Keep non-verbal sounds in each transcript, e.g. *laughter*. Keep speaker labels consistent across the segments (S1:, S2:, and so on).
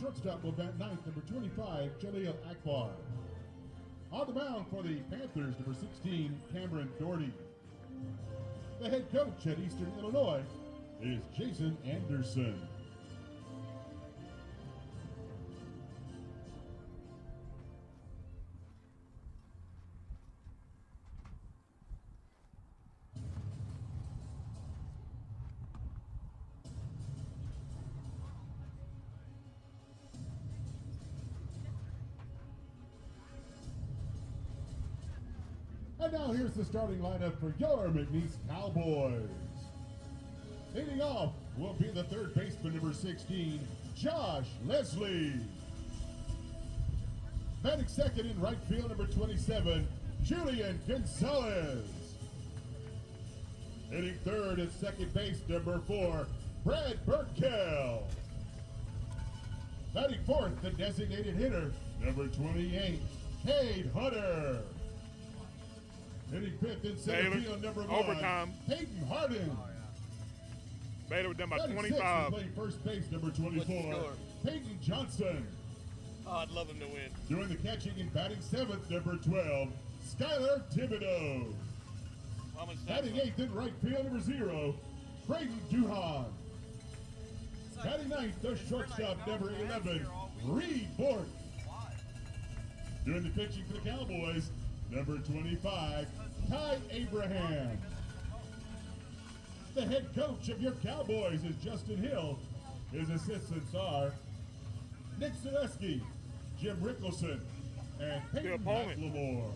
S1: shortstop will bat ninth, number 25, Jaleel Akbar. On the mound for the Panthers, number 16, Cameron Doherty. The head coach at Eastern Illinois is Jason Anderson. Here's the starting lineup for your McNeese Cowboys. Leading off will be the third baseman, number 16, Josh Leslie. Batting second in right field, number 27, Julian Gonzalez. Hitting third at second base, number four, Brad Burkell. Batting fourth, the designated hitter, number 28, Cade Hunter. Hitting fifth in center
S2: Baylor,
S1: field, number one,
S2: overtime.
S1: Peyton Harden.
S2: Oh, Baylor was done by 25.
S1: playing first base, number 24,
S3: score?
S1: Peyton Johnson.
S3: Oh, I'd love him to win.
S1: Doing the catching and batting seventh, number 12, Skylar Thibodeau.
S3: How much
S1: Batting
S3: time?
S1: eighth in right field, number zero, Braden Duhan. Batting ninth, the shortstop, number 11, Reed Bork. Doing the pitching for the Cowboys, number 25, Ty Abraham. The head coach of your Cowboys is Justin Hill. His assistants are Nick Zaleski, Jim Rickelson, and Peyton
S2: opponent.
S1: McLemore.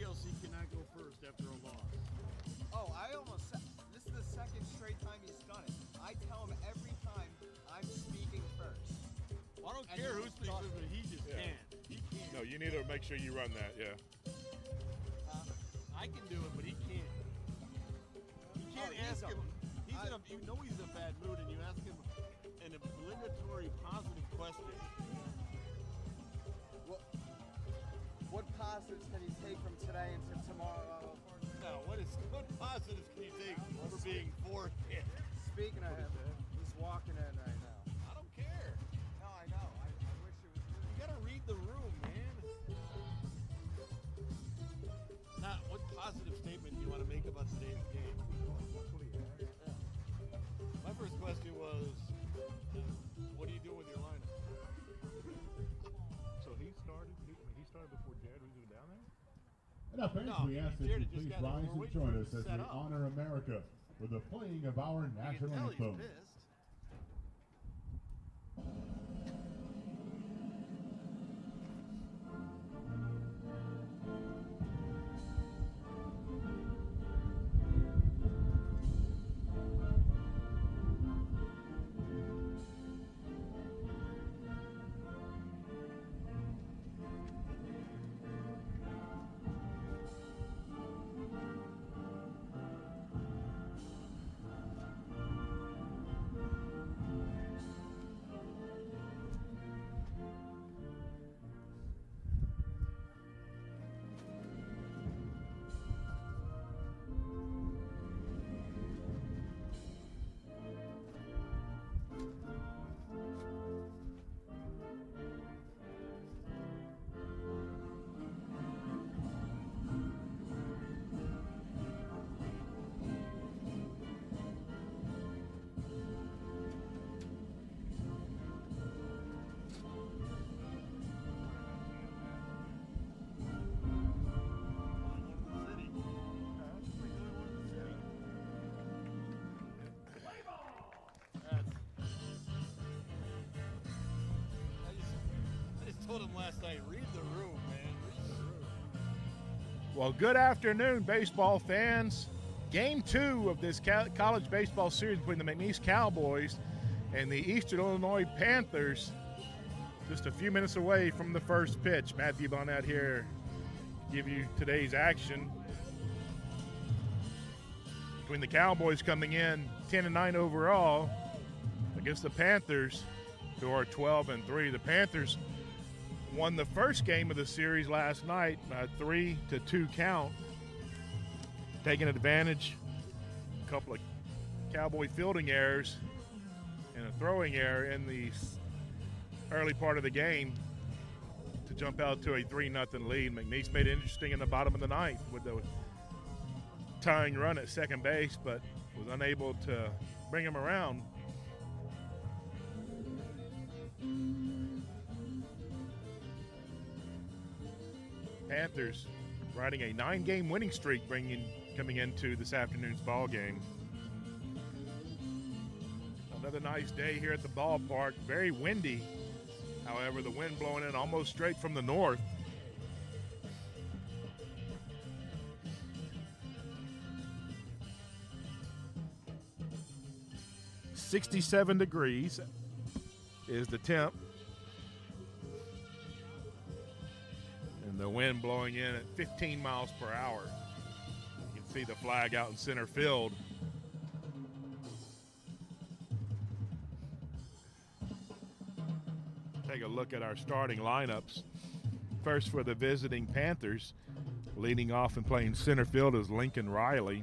S3: KPLC cannot go first after a loss.
S4: Oh, I almost said this is the second straight time he's done it. I tell him every time I'm speaking first.
S3: Well, I don't
S4: And
S3: care
S4: he
S3: who
S4: just
S3: speaks,
S4: does
S3: but he just
S2: Yeah.
S3: can't. He can't.
S2: No, you need to make sure you run that. Yeah.
S3: Uh, I can do it, but he can't. You oh, can't
S4: Oh, he's
S3: ask
S4: a-
S3: him. He's
S4: I-
S3: in a, you know he's in a bad mood, and you ask him an obligatory positive question.
S4: What, what positives can he take Speaking of him, he's walking in right now.
S3: I don't care.
S4: No, I know. I, I wish it was
S3: You gotta read the room, man. Now, what positive statement do you want to make about today's game? My first question was, what do you do with your lineup?
S5: So he started. He, he started before Jared was even down there.
S1: And now, fans,
S3: No,
S1: we ask that you please rise and join us as we
S3: up.
S1: honor America with the playing of our national anthem.
S3: Last night. Read the room, man. Read the room.
S5: Well, good afternoon, baseball fans. Game two of this college baseball series between the McNeese Cowboys and the Eastern Illinois Panthers. Just a few minutes away from the first pitch. Matthew Bonnet here, give you today's action. Between the Cowboys coming in 10 and 9 overall against the Panthers, who are 12 and 3. The Panthers won the first game of the series last night, a three to two count, taking advantage. A couple of Cowboy fielding errors and a throwing error in the early part of the game to jump out to a three nothing lead. McNeese made it interesting in the bottom of the ninth with the tying run at second base, but was unable to bring him around. Panthers riding a nine-game winning streak, bringing coming into this afternoon's ball game. Another nice day here at the ballpark. Very windy, however, the wind blowing in almost straight from the north. Sixty-seven degrees is the temp. The wind blowing in at 15 miles per hour. You can see the flag out in center field. Take a look at our starting lineups. First for the visiting Panthers, leading off and playing center field is Lincoln Riley.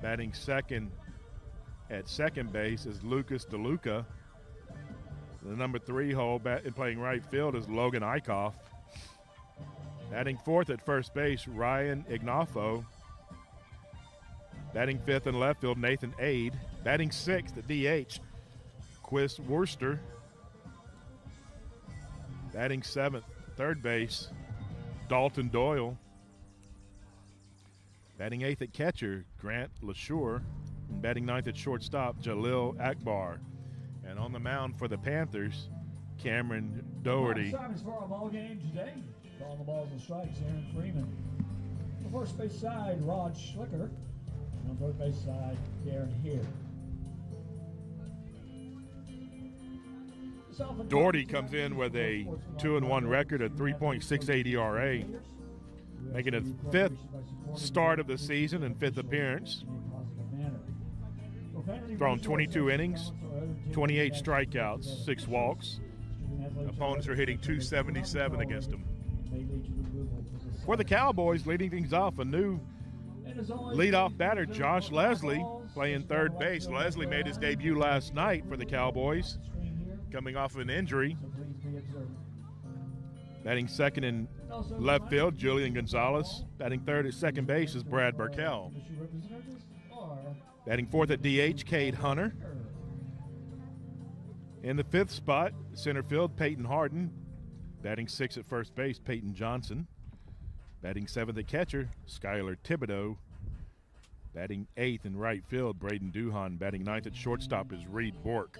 S5: Batting second at second base is Lucas DeLuca. The number three hole bat, playing right field is Logan Eichhoff. Batting fourth at first base, Ryan Ignoffo. Batting fifth in left field, Nathan Aid. Batting sixth at DH, Quist Worcester. Batting seventh, third base, Dalton Doyle. Batting eighth at catcher, Grant LaSure. And batting ninth at shortstop, Jalil Akbar. And on the mound for the Panthers, Cameron Doherty.
S6: Calling the balls and strikes, Aaron Freeman. The first base side, Rod Schlicker. And on third base side, Darren Here.
S5: Doherty comes in with a 2 and 1 record, a 3.68 ERA, making his fifth start of the season and fifth appearance. Thrown 22 innings, 28 strikeouts, 6 walks. Opponents are hitting 277 against him. For the Cowboys, leading things off, a new leadoff batter, Josh Leslie, playing third base. Leslie made his debut last night for the Cowboys, coming off of an injury. Batting second in left field, Julian Gonzalez. Batting third at second base is Brad Burkell. Batting fourth at DH, Cade Hunter. In the fifth spot, center field, Peyton Harden. Batting sixth at first base, Peyton Johnson. Batting seventh at catcher, Skylar Thibodeau. Batting eighth in right field, Braden Duhan. Batting ninth at shortstop is Reed Bork.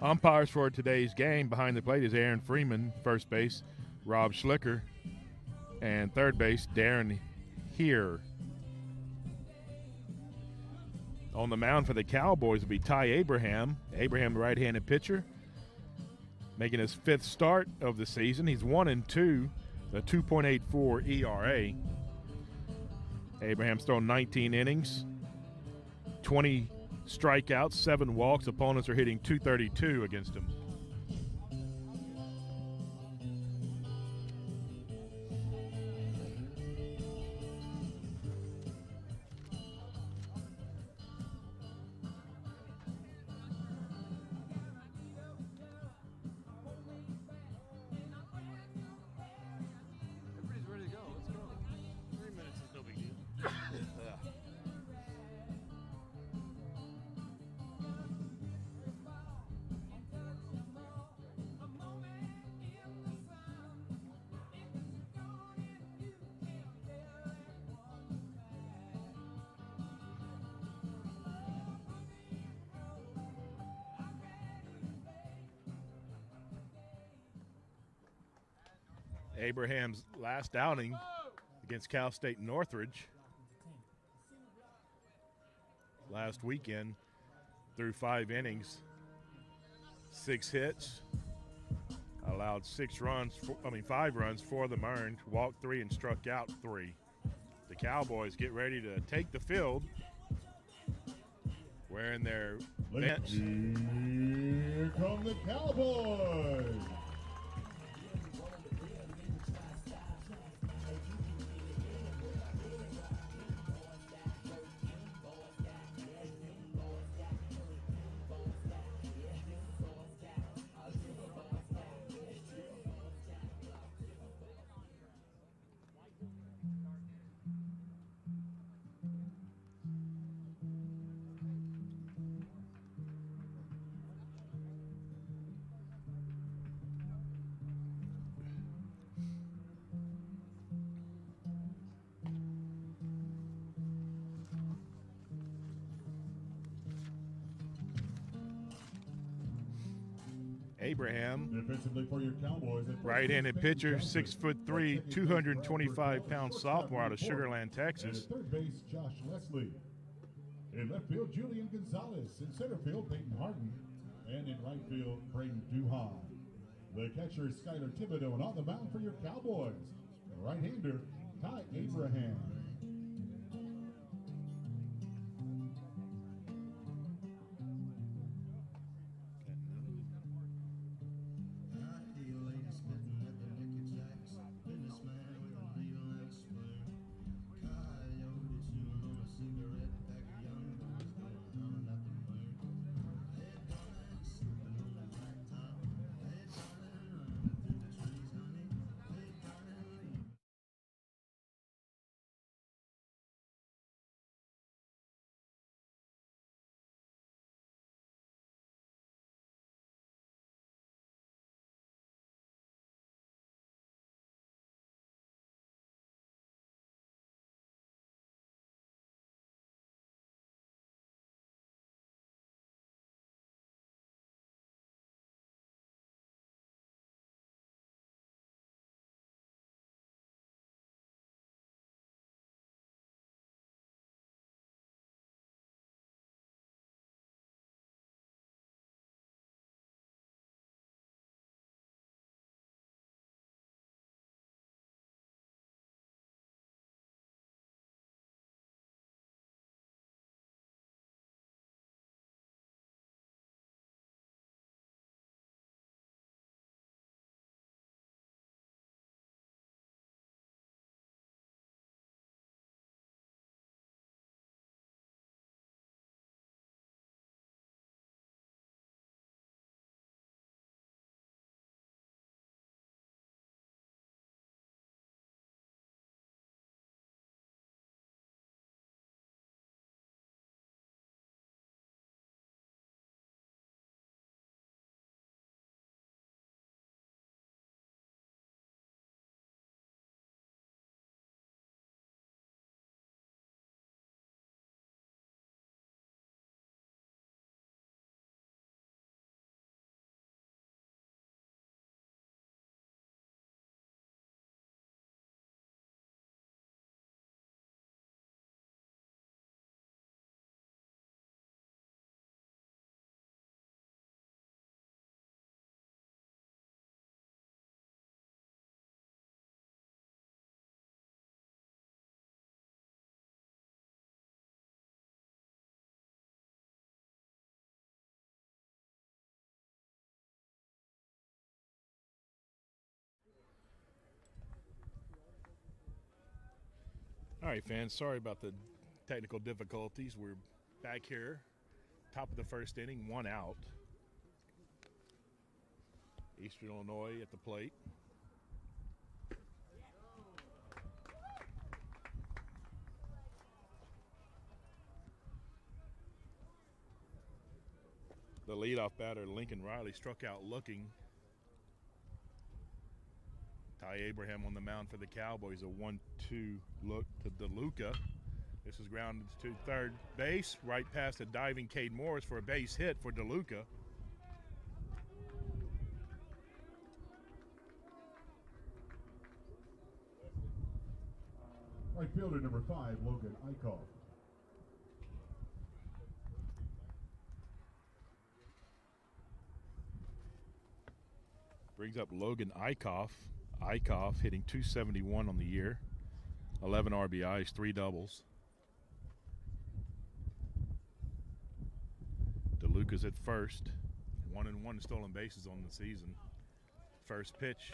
S5: Umpires for today's game behind the plate is Aaron Freeman, first base, Rob Schlicker, and third base, Darren Here. On the mound for the Cowboys will be Ty Abraham. Abraham, the right-handed pitcher, making his fifth start of the season. He's one and two, a 2.84 ERA. Abraham's thrown 19 innings, 20 strikeouts, seven walks. Opponents are hitting 232 against him. Abraham's last outing against Cal State Northridge last weekend through five innings, six hits, allowed six runs, four, I mean five runs, four of them earned, walked three and struck out three. The Cowboys get ready to take the field wearing their bench.
S1: Here come the Cowboys.
S5: Right-handed pitcher, six foot three,
S1: second base,
S5: 225 pound sophomore out of
S1: Fourth.
S5: Sugar Land,
S1: And
S5: Texas.
S1: third base, Josh Leslie. In left field, Julian Gonzalez. In center field, Peyton Harden. And in right field, Braden Duhan. The catcher is Skylar Thibodeau. And on the mound for your Cowboys, right-hander, Ty Abraham.
S5: All right, fans, sorry about the technical difficulties. We're back here, top of the first inning, one out. Eastern Illinois at the plate. The leadoff batter, Lincoln Riley, struck out looking. Ty Abraham on the mound for the Cowboys. A 1 2 look to DeLuca. This is grounded to third base, right past a diving Cade Morris for a base hit for DeLuca.
S1: Right fielder number five, Logan Eichhoff.
S5: Brings up Logan Eichhoff. Eichhoff hitting 271 on the year, 11 RBIs, three doubles. DeLuca's at first, one and one stolen bases on the season. First pitch,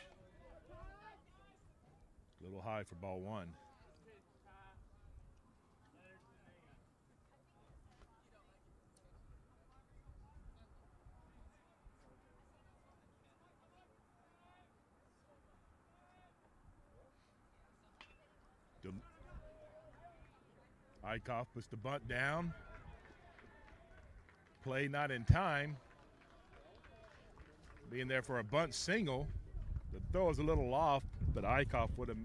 S5: a little high for ball one. Eichhoff puts the bunt down. Play not in time. Being there for a bunt single. The throw is a little off, but Eichhoff would have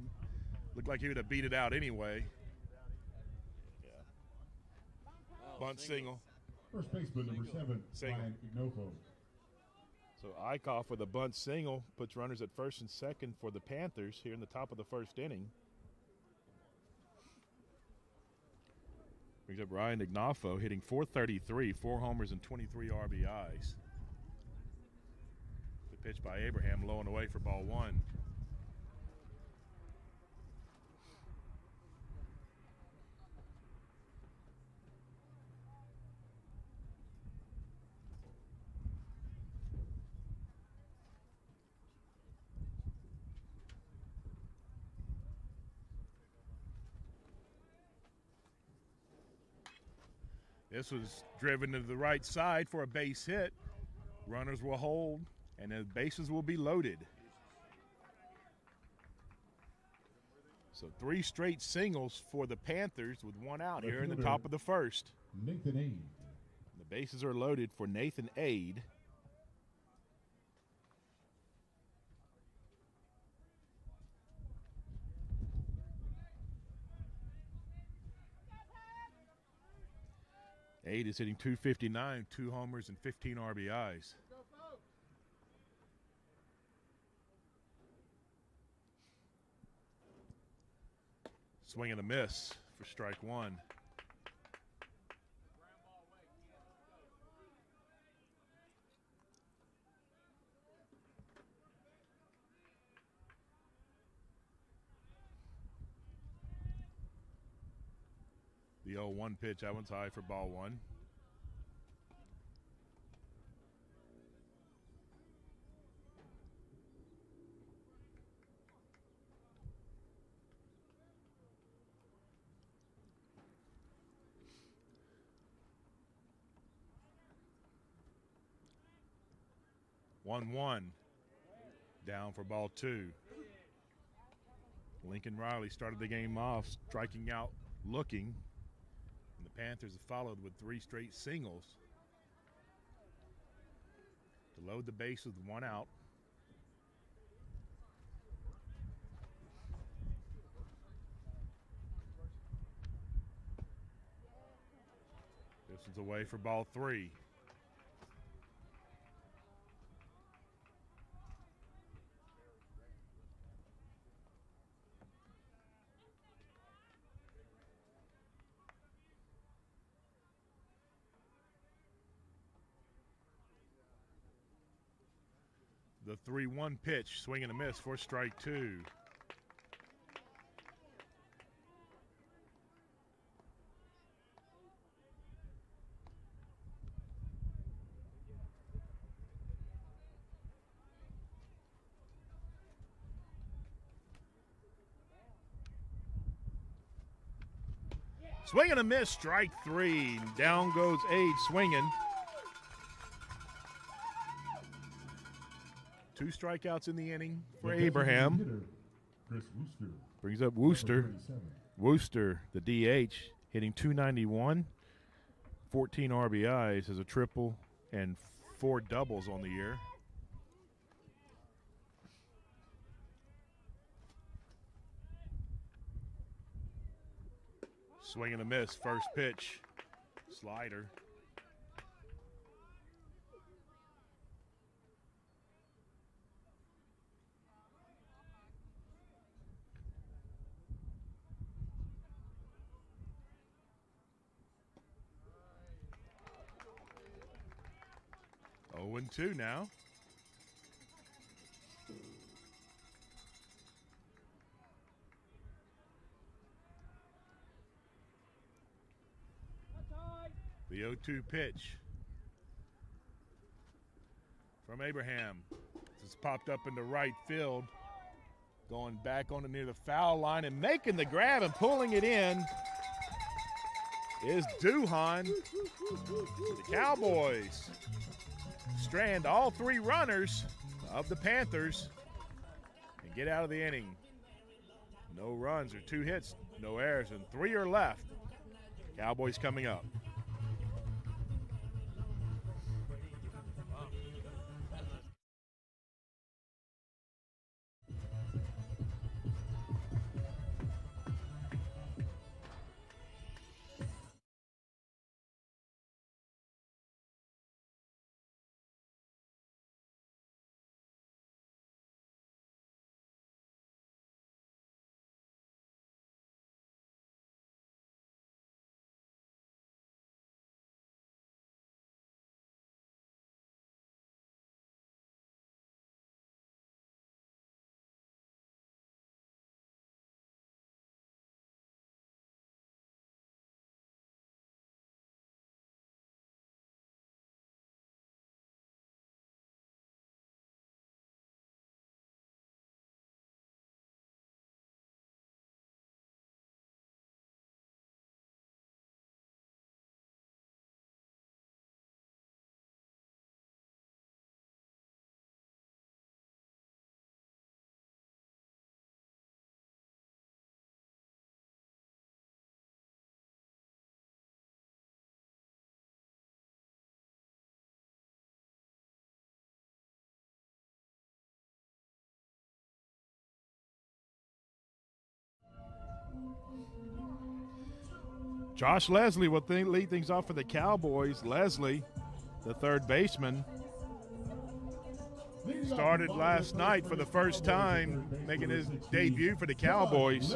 S5: looked like he would have beat it out anyway.
S3: Oh,
S5: Bunt single.
S1: First baseman number seven,
S5: Single.
S1: Ryan Ignoffo.
S5: So Eichhoff with a bunt single puts runners at first and second for the Panthers here in the top of the first inning. Brings up Ryan Ignoffo hitting 433, four homers and 23 RBIs. The pitch by Abraham low and away for ball one. This was driven to the right side for a base hit. Runners will hold, and the bases will be loaded. So three straight singles for the Panthers with one out here in the top of the first.
S1: Nathan Aid.
S5: The bases are loaded for Nathan Aid. Aid is hitting 259, two homers and 15 RBIs. Swing and a miss for strike one. The 0 1 pitch, that one's high for ball one. One one down for ball two. Lincoln Riley started the game off striking out looking. And the Panthers have followed with three straight singles to load the base with one out. This is away for ball three. 3 1 pitch, swing and a miss for strike two. Swing and a miss, strike three. Down goes Aid swinging. Two strikeouts in the inning for
S1: The
S5: Abraham.
S1: hitter, Chris Wooster.
S5: Brings up Wooster. Wooster, the DH, hitting 291, 14 RBIs as a triple and four doubles on the year. Swing and a miss, first pitch, slider. Oh and 2 now. The 0 2 pitch from Abraham. This popped up into right field. Going back on it near the foul line and making the grab and pulling it in is Duhan. The Cowboys strand all three runners of the Panthers and get out of the inning. No runs or two hits, no errors, and three are left. Cowboys coming up. Josh Leslie will th- lead things off for the Cowboys. Leslie, the third baseman, started last night for the first time, making his debut for the Cowboys.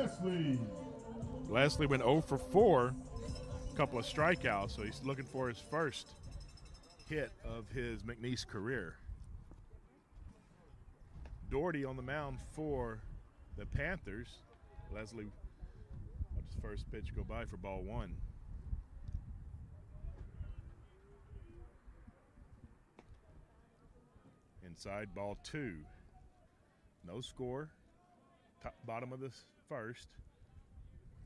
S1: Leslie.
S5: Went 0 for 4, a couple of strikeouts, so he's looking for his first hit of his McNeese career. Doherty on the mound for the Panthers. Leslie first pitch go by for ball one. Inside ball two. No score. Top, bottom of the first.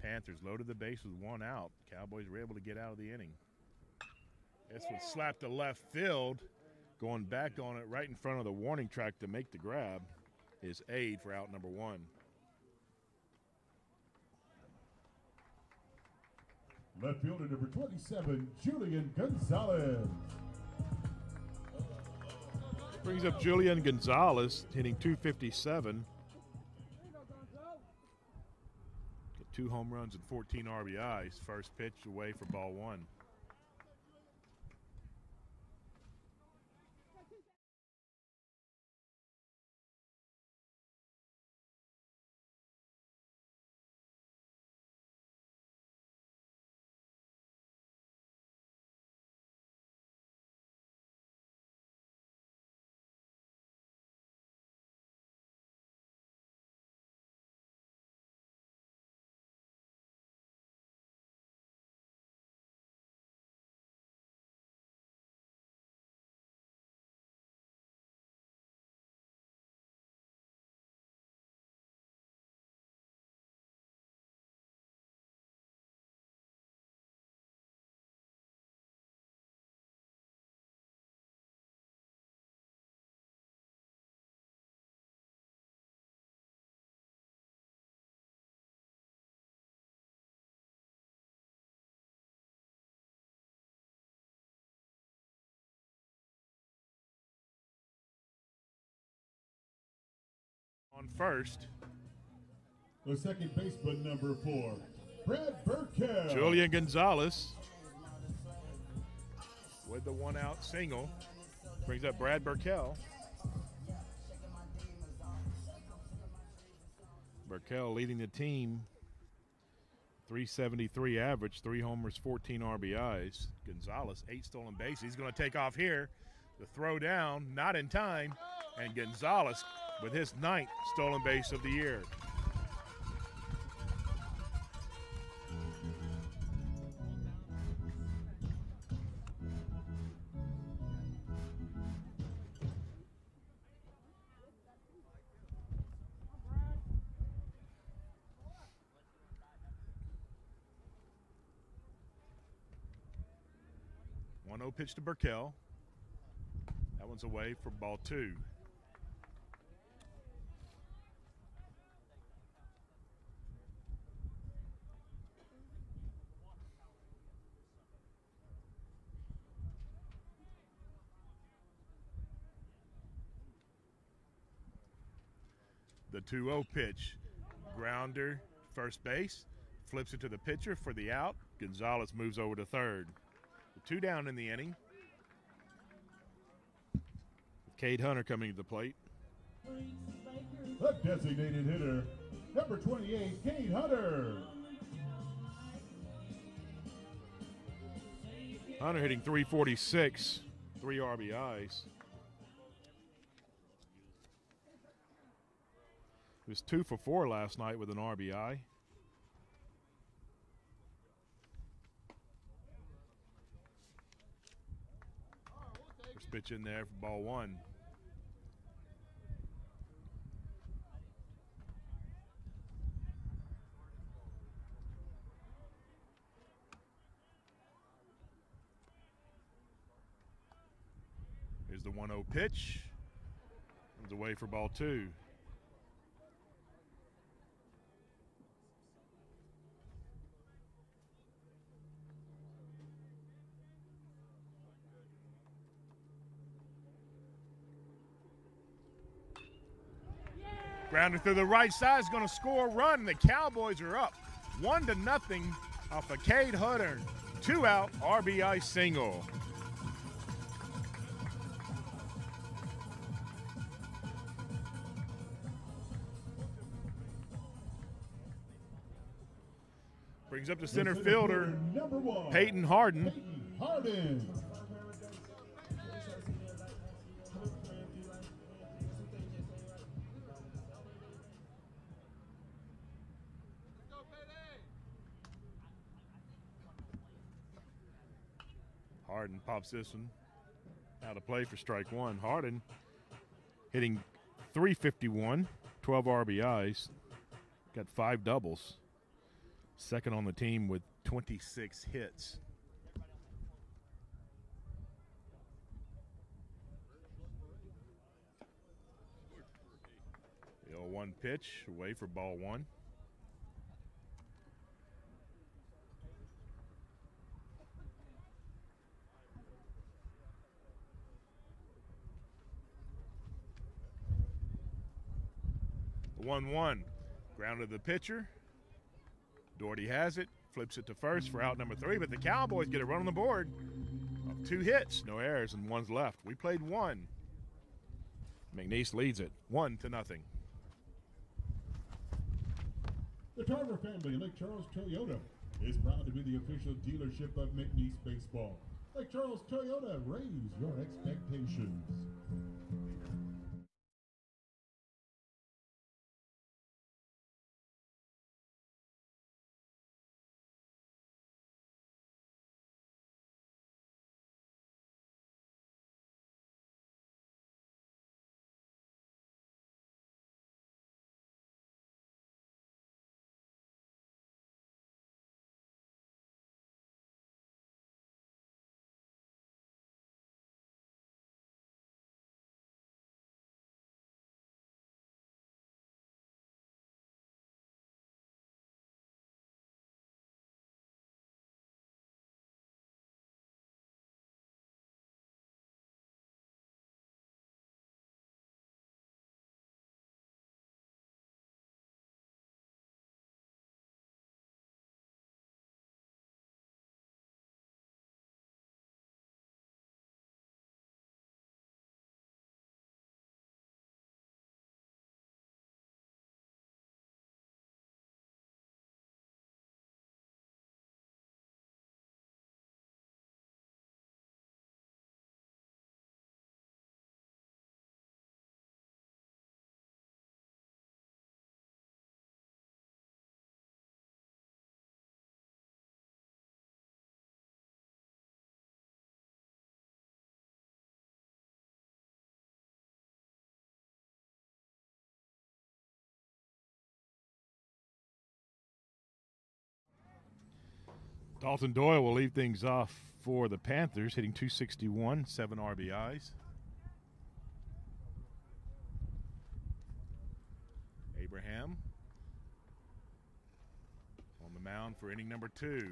S5: Panthers loaded the base with one out. Cowboys were able to get out of the inning. This one slapped to left field. Going back on it right in front of the warning track to make the grab is Aid for out number one.
S1: Left fielder number 27, Julian Gonzalez.
S5: Brings up Julian Gonzalez, hitting 257. Got two home runs and 14 RBIs. First pitch away for ball one. On first,
S1: The second baseman, number four, Brad Burkell.
S5: Julian Gonzalez with the one out single brings up Brad Burkell. Burkell leading the team 373 average, three homers, 14 RBIs. Gonzalez, eight stolen bases. He's going to take off here. The throw down, not in time. And Gonzalez with his ninth stolen base of the year. One 0 pitch to Burkell. That one's away for ball two. 2 0 pitch. Grounder, first base, flips it to the pitcher for the out. Gonzalez moves over to third. Two down in the inning. Cade Hunter coming to the plate.
S1: The designated hitter, number 28, Cade Hunter.
S5: Hunter hitting 346, three RBIs. He was two for four last night with an RBI. First pitch in there for ball one. Here's the 1 0 pitch. It's away for ball two. Grounder through the right side is going to score a run. The Cowboys are up one to nothing off of Cade Hunter. Two out, RBI single. Brings up the center fielder, Peyton Harden.
S1: Peyton Harden.
S5: Pops this out of play for strike one. Harden hitting 351, 12 RBIs, got five doubles. Second on the team with 26 hits. The 0 1 pitch away for ball one. The 1 1. Grounded the pitcher. Doherty has it, flips it to first for out number three, but the Cowboys get a run on the board. Two hits, no errors, and one's left. We played one. McNeese leads it, one to nothing.
S1: The Tarver family, Lake Charles Toyota, is proud to be the official dealership of McNeese Baseball. Lake Charles Toyota, raise your expectations.
S5: Dalton Doyle will leave things off for the Panthers, hitting 261, seven RBIs. Abraham on the mound for inning number two.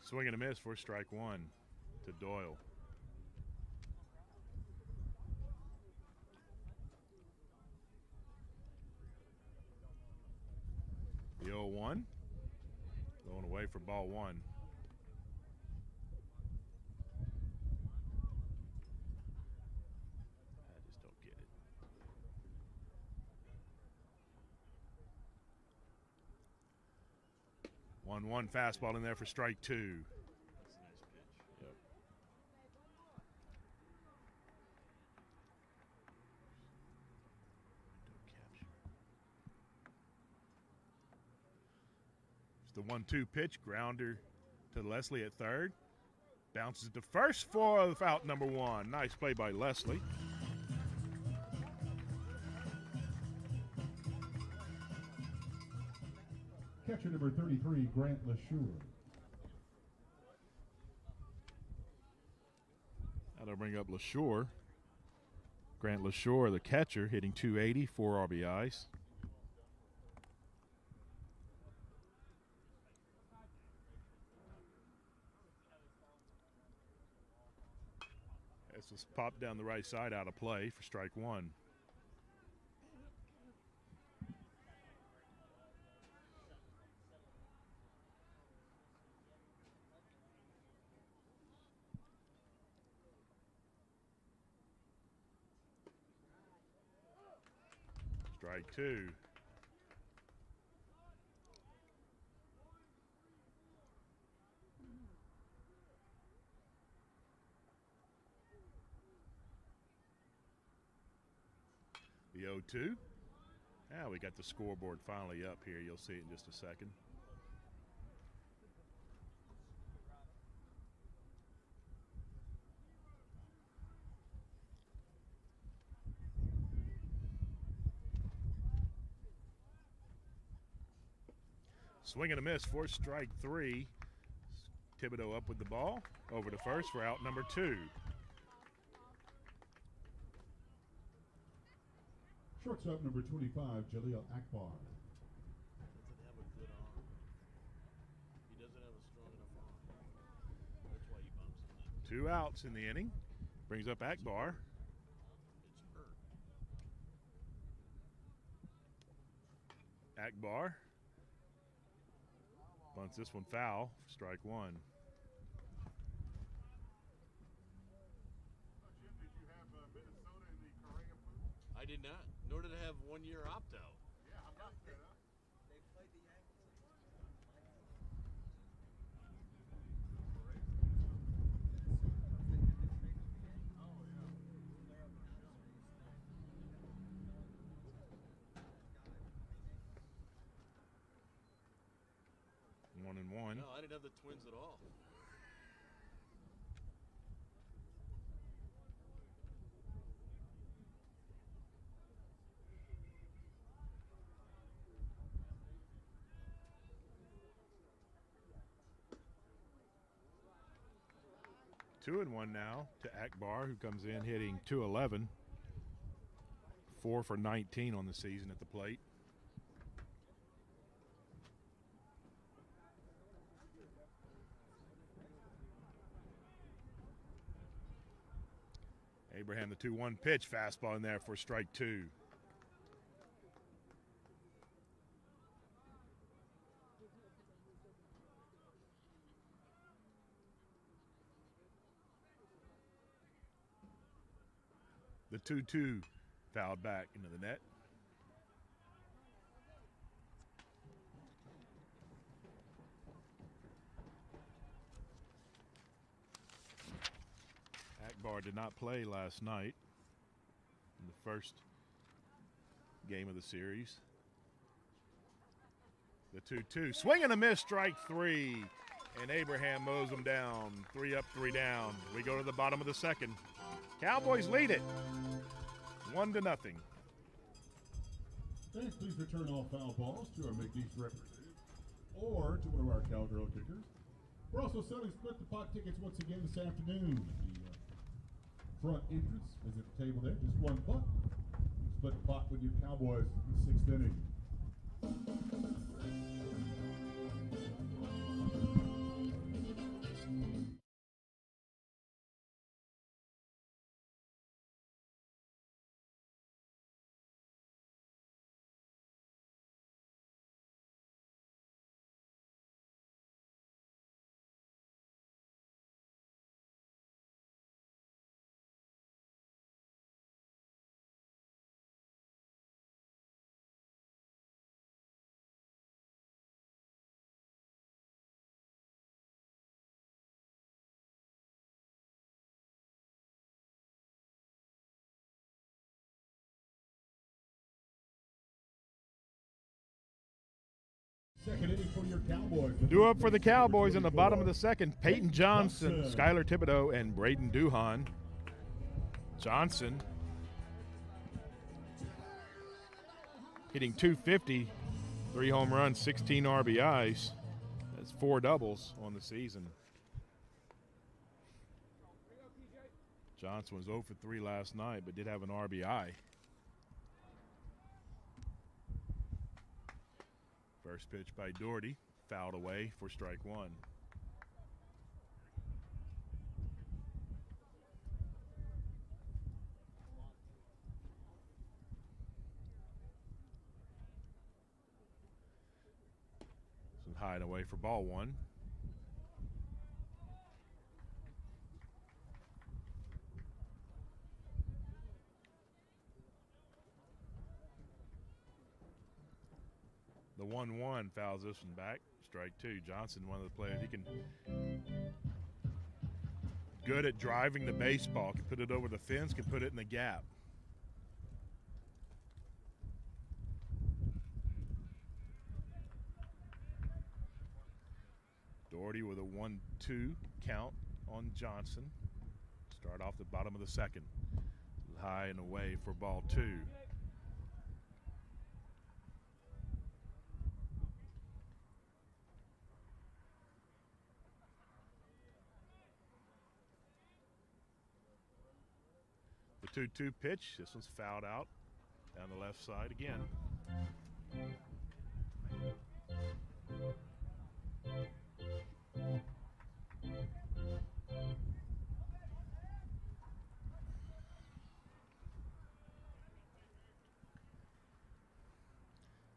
S5: Swing and a miss for strike one to Doyle. The 0 1. Going away for ball one. I just don't get it. One one fastball in there for strike two. Yep. It's the one two pitch grounder to Leslie at third. Bounces to first for out number one. Nice play by Leslie.
S1: Catcher number 33, Grant LaShore.
S5: That'll bring up LaShore. Grant LaShore, the catcher, hitting 280, four RBIs. Was popped down the right side out of play for strike one. Strike two. The 0 2. Now we got the scoreboard finally up here. You'll see it in just a second. Swing and a miss for strike three. Thibodeau up with the ball. Over to first for out number two.
S1: Shortstop number 25, Jaleel Akbar.
S3: Doesn't have a good arm. He doesn't have a strong enough arm. That's why he bumps him.
S5: Two outs in the inning. Brings up Akbar.
S3: It's hurt.
S5: Akbar bunts this one foul. Strike one.
S3: I did not. Nor did I have one year opt out.
S4: They played the Yankees.
S5: One and one.
S3: No, I didn't have the twins at all.
S5: Two and one now to Akbar, who comes in hitting 211. Four for 19 on the season at the plate. Abraham, the 2 1 pitch, fastball in there for strike two. 2 2 fouled back into the net. Akbar did not play last night in the first game of the series. The 2 2. Swing and a miss, strike three. And Abraham mows them down. Three up, three down. We go to the bottom of the second. Cowboys lead it. One to nothing.
S1: Fans, please return all foul balls to our McNeese representative or to one of our Cowgirl kickers. We're also selling split the pot tickets once again this afternoon. The uh, front entrance is at the table there, just one buck. Split the pot with your Cowboys in the sixth inning.
S5: Due up for the Cowboys in the bottom of the second. Peyton Johnson, Skylar Thibodeau, and Braden Duhan. Johnson hitting 250, three home runs, 16 RBIs. That's four doubles on the season. Johnson was 0 for 3 last night, but did have an RBI. First pitch by Doherty, fouled away for strike one. Some high and away for ball one. The 1 1 fouls this one back. Strike two. Johnson, one of the players, he can. Good at driving the baseball. Can put it over the fence, can put it in the gap. Doherty with a 1 2 count on Johnson. Start off the bottom of the second. High and away for ball two. 2 2 pitch. This one's fouled out down the left side again.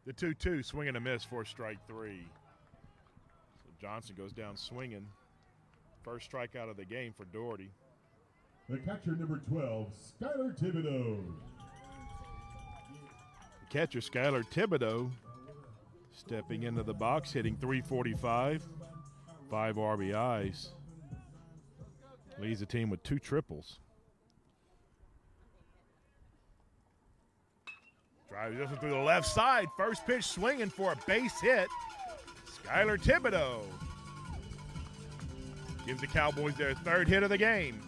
S5: The 2 2 swing and a miss for strike three. So Johnson goes down swinging. First strikeout of the game for Doherty.
S1: The catcher number 12, Skylar Thibodeau.
S5: The catcher, Skylar Thibodeau, stepping into the box, hitting 345, five RBIs. Leads the team with two triples. Drives this one through the left side. First pitch swinging for a base hit. Skylar Thibodeau gives the Cowboys their third hit of the game.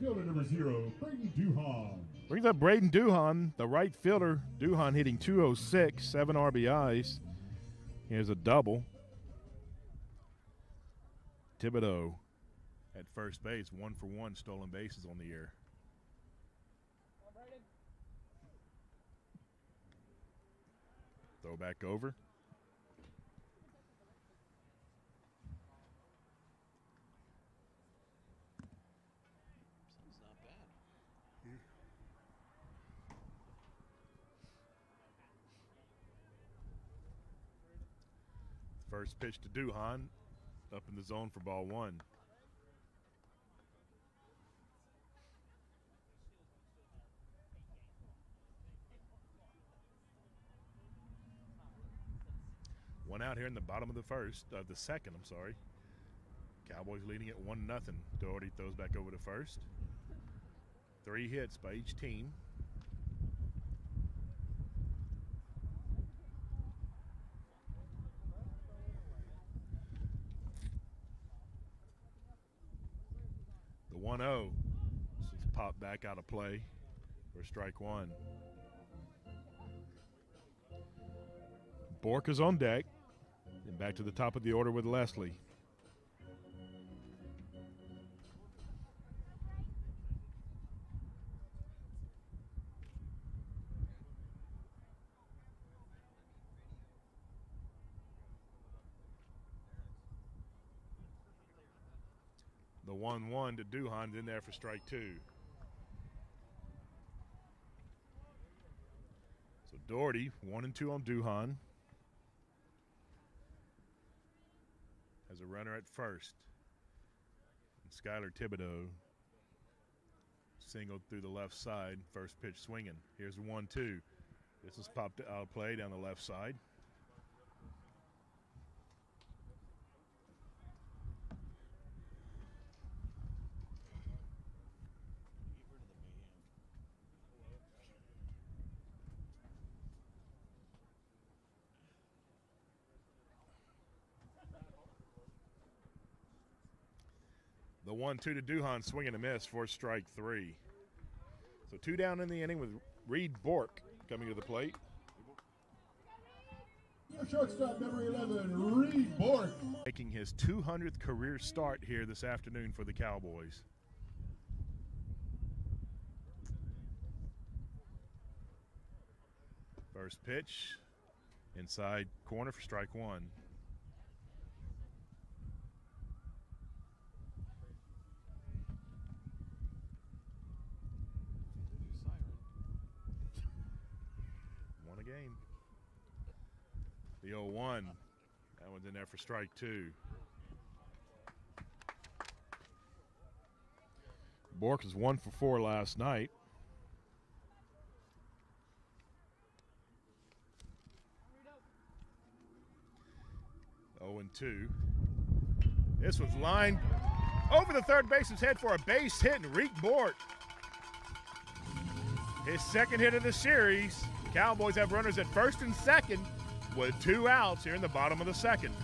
S1: Fielder number zero, Braden Duhan.
S5: Brings up Braden Duhan, the right fielder. Duhan hitting 206, seven RBIs. Here's a double. Thibodeau at first base, one for one, stolen bases on the year. Throw back over. First pitch to Duhan, up in the zone for ball one. One out here in the bottom of the first, of the second, I'm sorry. Cowboys leading at one nothing. Doherty throws back over to first. Three hits by each team. 1 0. This is popped back out of play. for strike one. Bork is on deck. And back to the top of the order with Leslie. 1 1 to Duhan's in there for strike two. So Doherty, 1 and 2 on Duhan. Has a runner at first. And Skylar Thibodeau singled through the left side. First pitch swinging. Here's the 1 2. This is popped out of play down the left side. The one two to Duhan swinging a miss for strike three. So two down in the inning with Reed Bork coming to the plate.
S1: Shortstop, number 11, Reed Bork.
S5: Making his 200th career start here this afternoon for the Cowboys. First pitch, inside corner for strike one. One a game. The 0 1. That one's in there for strike two. Bork is one for four last night. Oh and two. This one's lined over the third baseman's head for a base hit, and Reed Bork. His second hit of the series. Cowboys have runners at first and second with two outs here in the bottom of the second.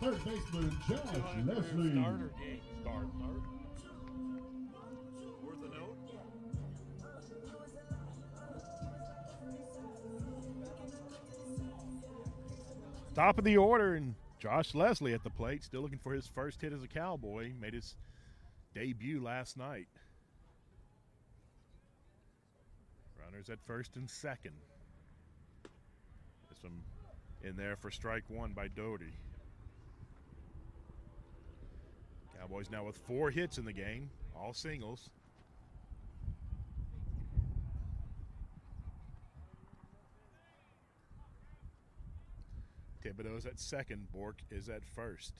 S1: Third baseman, Josh Leslie.
S3: Starter game. Start. Start. Worth a note.
S5: Top of the order, and Josh Leslie at the plate, still looking for his first hit as a Cowboy. Made his debut last night. Runners at first and second. This one in there for strike one by Doherty. Cowboys now with four hits in the game, all singles. Thibodeau's at second, Bork is at first.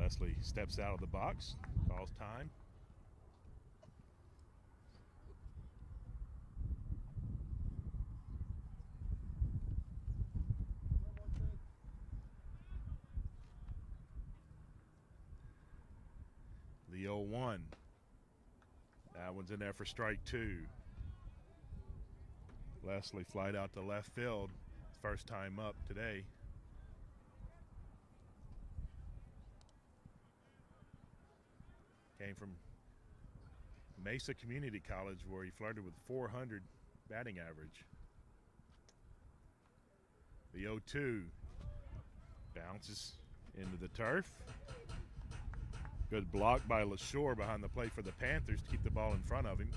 S5: Leslie steps out of the box, calls time. The 0 1. That one's in there for strike two. Leslie flied out to left field. First time up today. Came from Mesa Community College where he flirted with 400 batting average. The 0 2 bounces into the turf. Good block by LaShore behind the plate for the Panthers to keep the ball in front of him.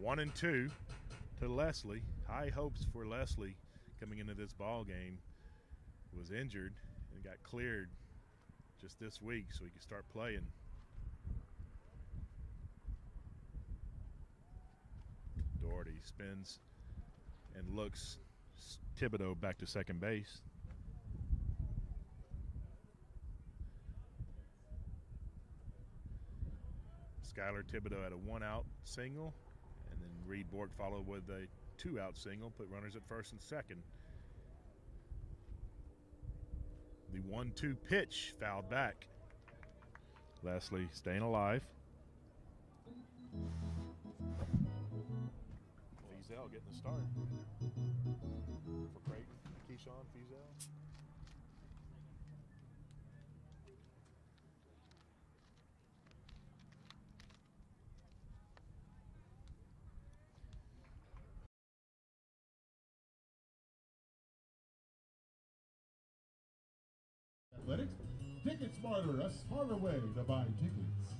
S5: One and two to Leslie. High hopes for Leslie coming into this ball game. Was injured and got cleared just this week so he could start playing. Doherty spins and looks Thibodeau back to second base. Skylar Thibodeau had a one out single, and then Reed Bork followed with a two out single, put runners at first and second. The one two pitch fouled back. Leslie staying alive. Fizel getting the start for Creighton. Keyshawn Fizel.
S1: Athletics. Ticket Smarter, a smarter way to buy tickets.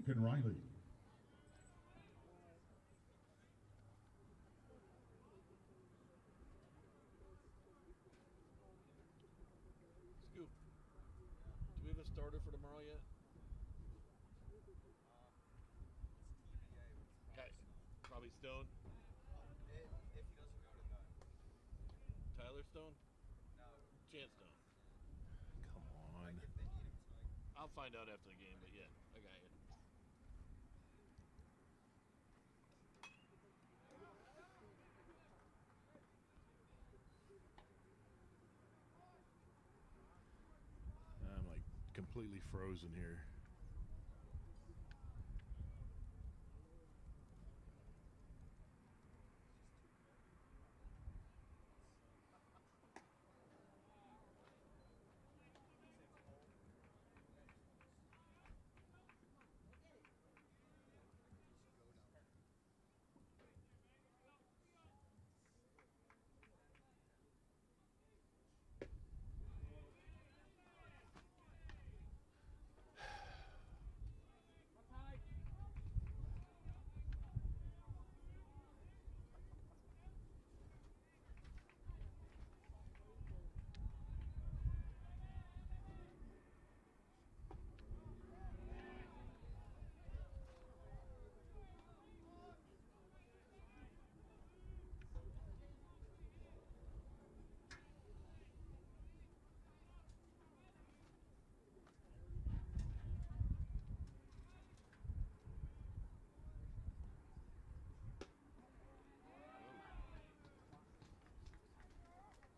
S1: Lincoln Riley.
S3: Scoop. Do we have a starter for tomorrow yet? Uh, okay. Probably Stone.
S4: If, if he doesn't go to none.
S3: Tyler Stone?
S4: No.
S3: Chance Stone.
S5: Come on.
S4: If they need him tonight.
S3: I'll find out after the game, but yeah, I got you.
S5: I'm like completely frozen here.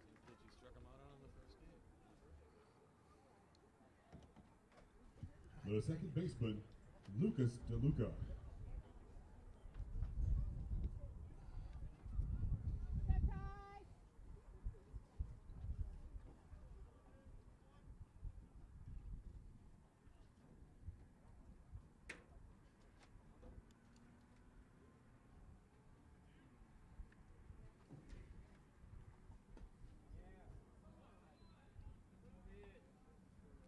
S3: Same pitch he struck him out on in the first game.
S1: The second baseman, Lucas DeLuca.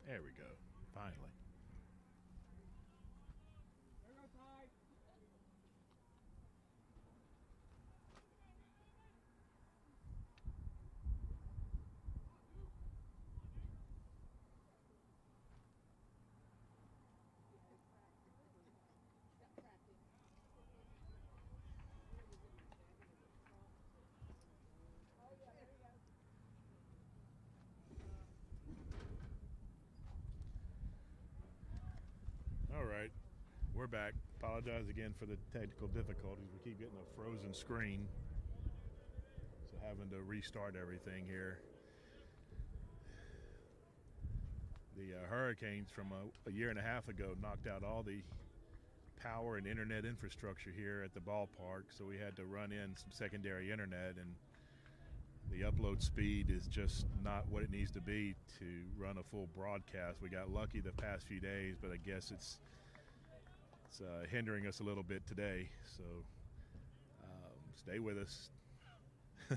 S5: There we go. Finally. All right. We're back. Apologize again for the technical difficulties. We keep getting a frozen screen. So having to restart everything here. The uh, hurricanes from a, a year and a half ago knocked out all the power and internet infrastructure here at the ballpark, so we had to run in some secondary internet, and the upload speed is just not what it needs to be to run a full broadcast. We got lucky the past few days, but I guess it's it's uh, hindering us a little bit today. So um, stay with us. *laughs*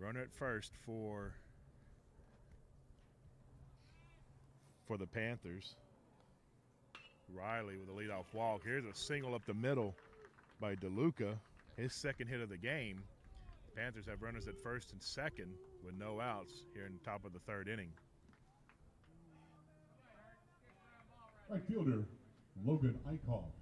S5: Runner at first for for the Panthers. Riley with a leadoff walk. Here's a single up the middle by DeLuca. His second hit of the game. The Panthers have runners at first and second with no outs here in the top of the third inning.
S1: Right fielder, Logan Eichhoff.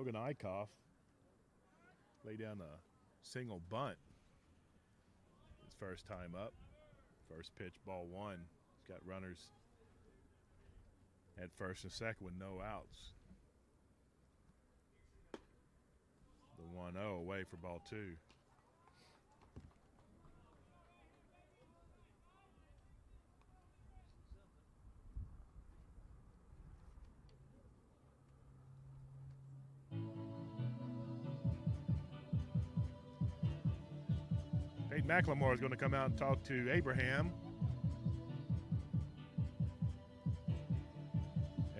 S5: Logan Eichhoff lay down a single bunt. His first time up. First pitch, ball one. He's got runners at first and second with no outs. The 1 0 away for ball two. McLemore is going to come out and talk to Abraham.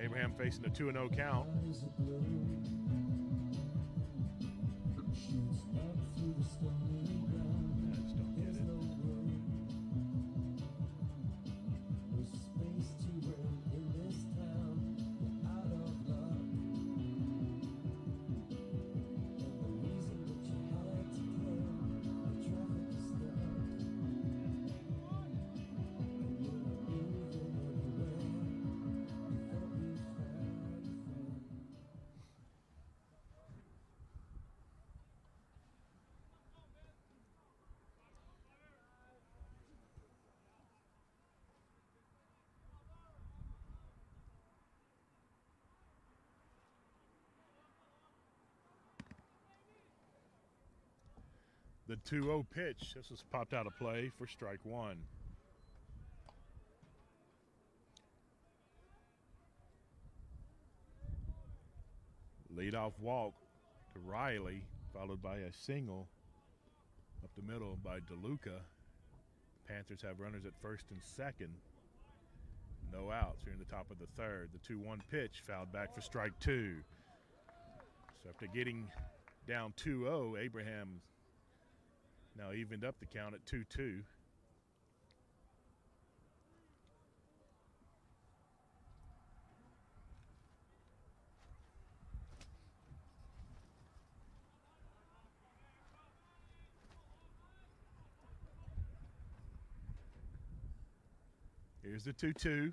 S5: Abraham facing a 2 0 count. 2 0 pitch. This was popped out of play for strike one. Leadoff walk to Riley, followed by a single up the middle by DeLuca. Panthers have runners at first and second. No outs here in the top of the third. The 2 1 pitch fouled back for strike two. So after getting down 2 0, Abraham now evened up the count at 2 2. Here's the 2 2.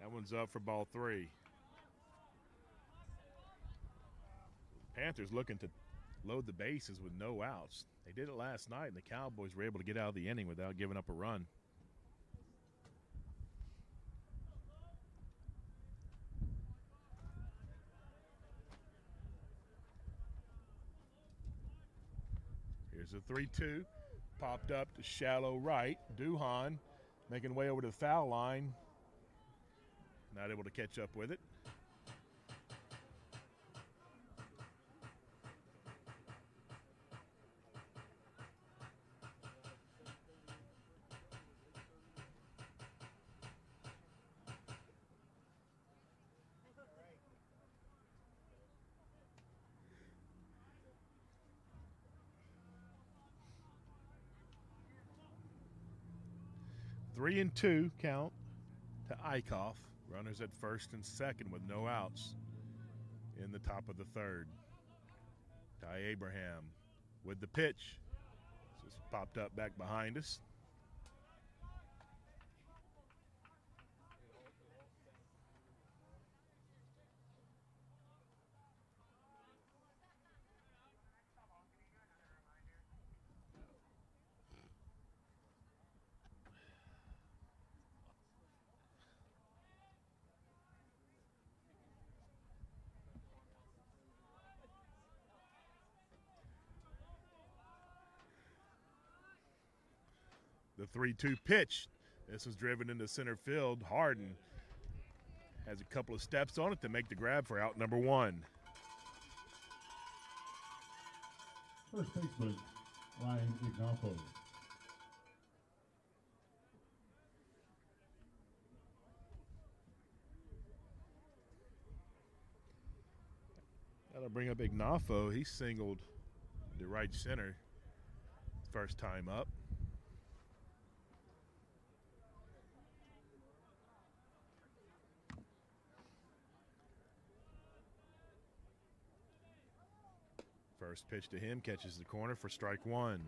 S5: That one's up for ball three. Panthers looking to load the bases with no outs. They did it last night, and the Cowboys were able to get out of the inning without giving up a run. Here's a 3 2. Popped up to shallow right. Duhan making way over to the foul line. Not able to catch up with it. Three and two count to Eichhoff. Runners at first and second with no outs in the top of the third. Ty Abraham with the pitch. Just popped up back behind us. 3 2 pitch. This was driven into center field. Harden has a couple of steps on it to make the grab for out number one.
S1: First baseman, Ryan Ignoffo.
S5: That'll bring up Ignoffo. He singled to right center first time up. First pitch to him catches the corner for strike one.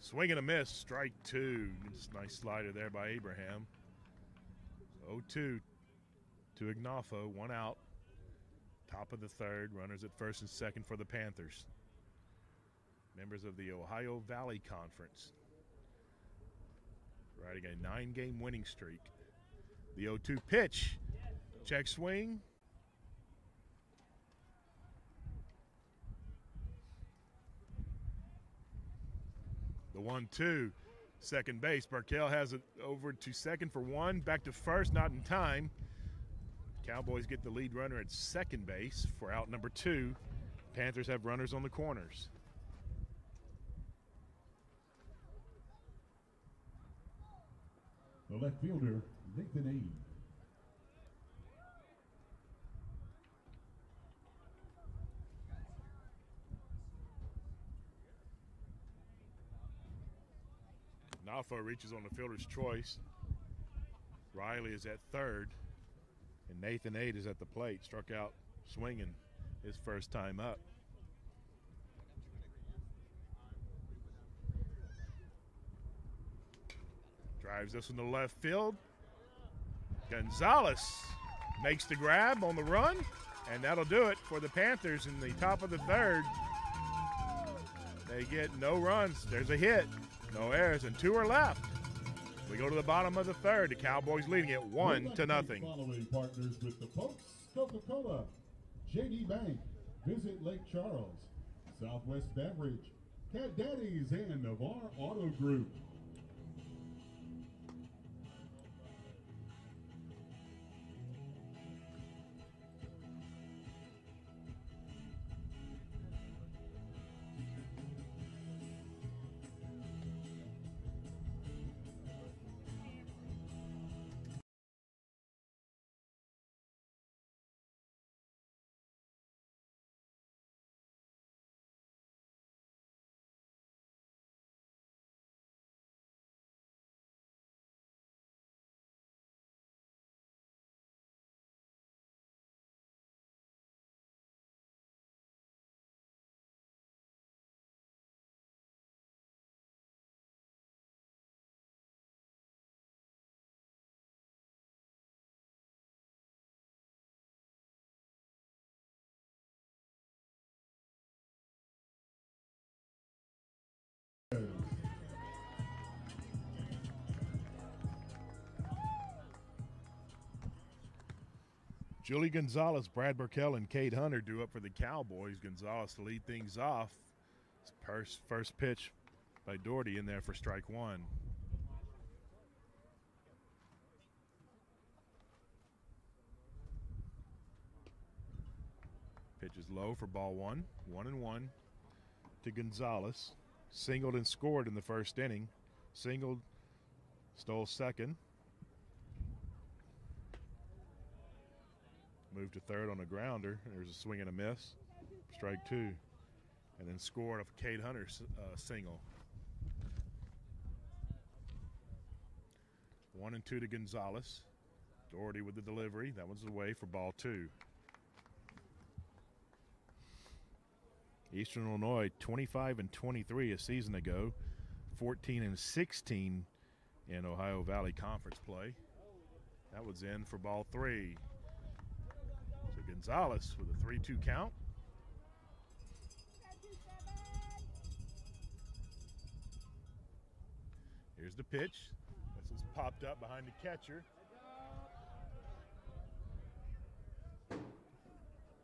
S5: Swing and a miss, strike two. Just nice slider there by Abraham. 0 2 to Ignoffo, one out. Top of the third, runners at first and second for the Panthers. Members of the Ohio Valley Conference. Riding a nine game winning streak. The 0 2 pitch. Check swing. The 1 2, second base. Burkell has it over to second for one. Back to first, not in time. Cowboys get the lead runner at second base for out number two. Panthers have runners on the corners.
S1: The left fielder, Nathan Aid.
S5: Ignoffo reaches on the fielder's choice. Riley is at third, and Nathan Aid is at the plate. Struck out swinging his first time up. Drives this in the left field. Gonzalez makes the grab on the run, and that'll do it for the Panthers in the top of the third. They get no runs. There's a hit, no errors, and two are left. We go to the bottom of the third. The Cowboys leading it one
S1: like
S5: to nothing.
S1: Following partners with the Pokes, Coca-Cola, JD Bank, Visit Lake Charles, Southwest Beverage, Cat Daddy's, and Navarre Auto Group.
S5: Julian Gonzalez, Brad Burkell, and Cade Hunter do up for the Cowboys. Gonzalez to lead things off. First, first pitch by Doherty in there for strike one. Pitch is low for ball one. One and one to Gonzalez. Singled and scored in the first inning. Singled, stole second. Moved to third on a grounder. There's a swing and a miss. Strike two. And then scored off a Cade Hunter uh, single. One and two to Gonzalez. Doherty with the delivery. That one's away for ball two. Eastern Illinois 25 and 23 a season ago, 14 and 16 in Ohio Valley Conference play. That was in for ball three. Gonzalez with a 3 2 count. Here's the pitch. This is popped up behind the catcher.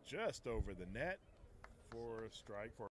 S5: Just over the net for a strike for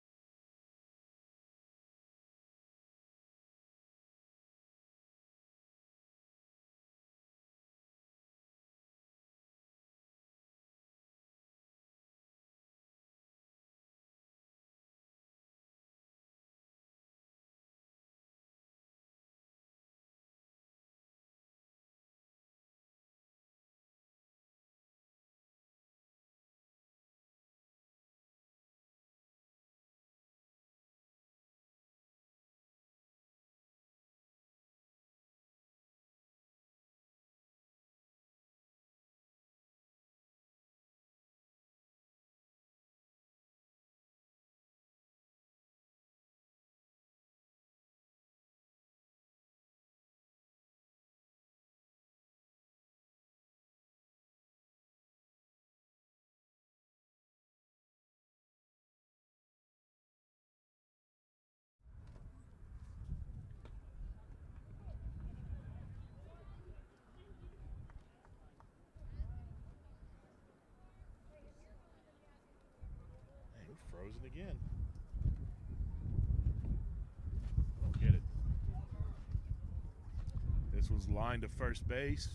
S5: frozen again. I don't get it. This was lined to first base.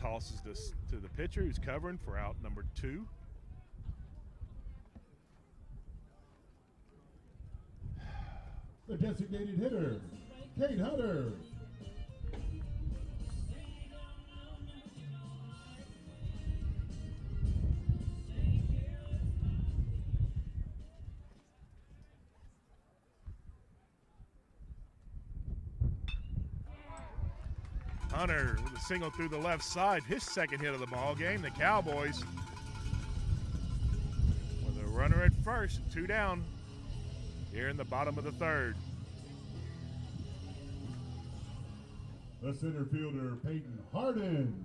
S5: Tosses this to the pitcher who's covering for out number two.
S1: The designated hitter, Cade Hunter.
S5: Single through the left side, his second hit of the ball game. The Cowboys with a runner at first, two down here in the bottom of the third.
S1: The center fielder, Peyton Harden.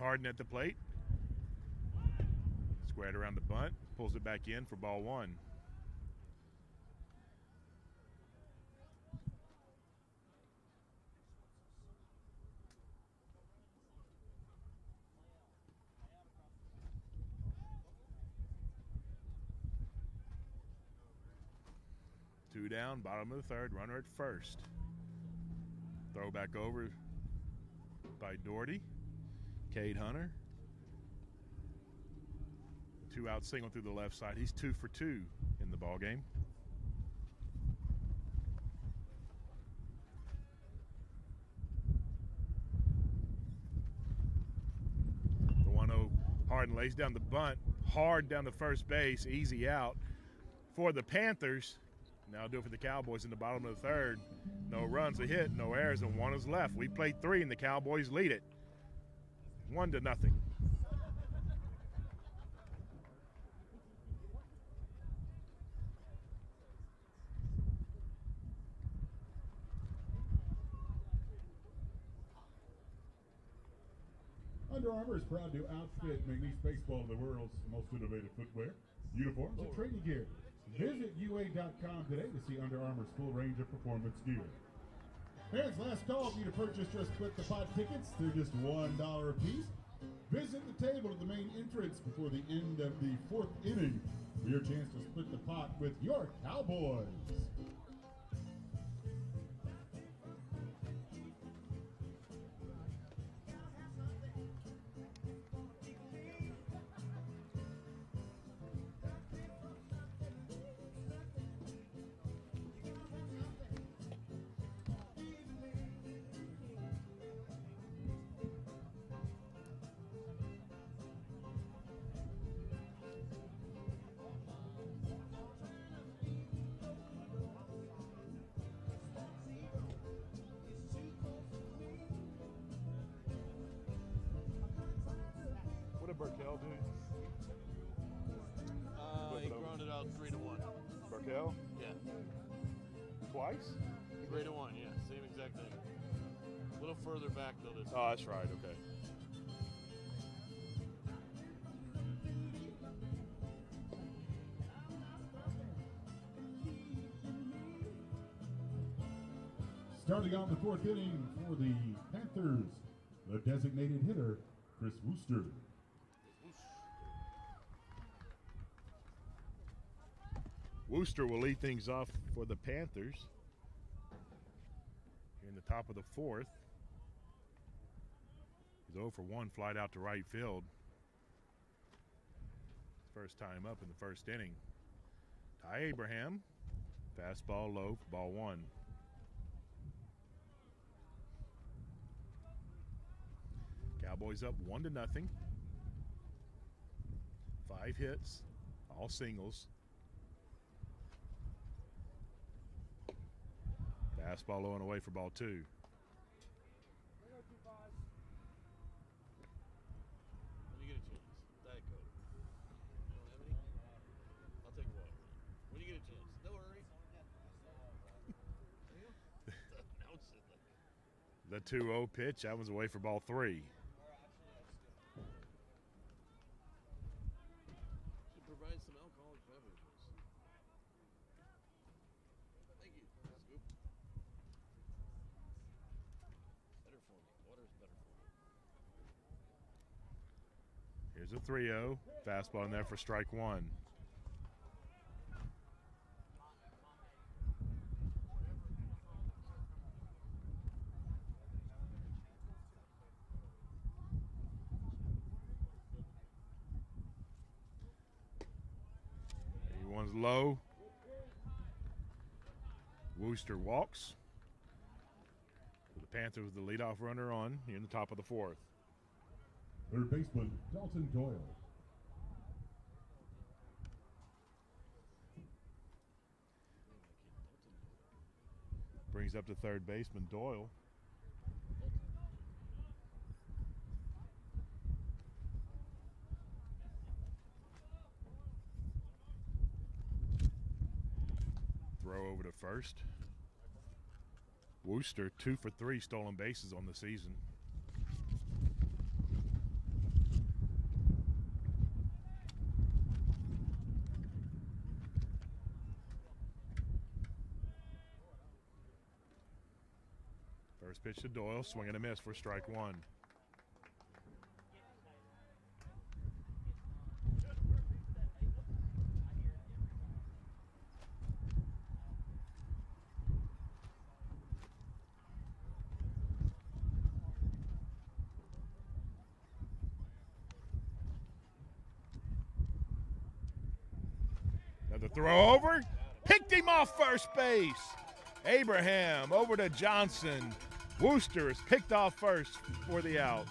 S5: Harden at the plate. Squared around the bunt, pulls it back in for ball one. Two down, bottom of the third, runner at first. Throw back over by Doherty. Cade Hunter. Two out single through the left side. He's two for two in the ball game. The 1 0 Harden lays down the bunt, hard down the first base, easy out for the Panthers. Now do it for the Cowboys in the bottom of the third. No runs, a hit, no errors, and one is left. We played three, and the Cowboys lead it one to nothing.
S1: Under Armour is proud to outfit McNeese Baseball, the world's most innovative footwear, uniforms, and training gear. Visit UA.com today to see Under Armour's full range of performance gear. Fans, last call for you to purchase just split the pot tickets. They're just one dollar a piece. Visit the table at the main entrance before the end of the fourth inning for your chance to split the pot with your Cowboys. Starting on the fourth inning for the Panthers, the designated hitter, Chris Wooster.
S5: Wooster will lead things off for the Panthers. In the top of the fourth. He's 0 for 1, flight out to right field. First time up in the first inning. Ty Abraham, fastball low, ball one. Cowboys up one to nothing. Five hits, all singles. Fastball low and away for ball two.
S3: When you get a chance. Diet Coke. You don't have any? I'll take water. When you get a chance. No hurry. There you go. Announce it.
S5: The 2 0 pitch, that was away for ball three.
S3: Should provide some alcoholic beverages. Thank you. Scoop. Better for me. Water's better for me.
S5: Here's a 3 0. Fastball in there for strike one. One's low. Wooster walks. The Panthers with the leadoff runner on here in the top of the fourth.
S1: Third baseman, Dalton Doyle.
S5: Brings up to third baseman Doyle. Throw over to first. Wooster, two for three stolen bases on the season. First pitch to Doyle, swing and a miss for strike one. Another throw over, picked him off first base. Abraham over to Johnson. Wooster is picked off first for the out.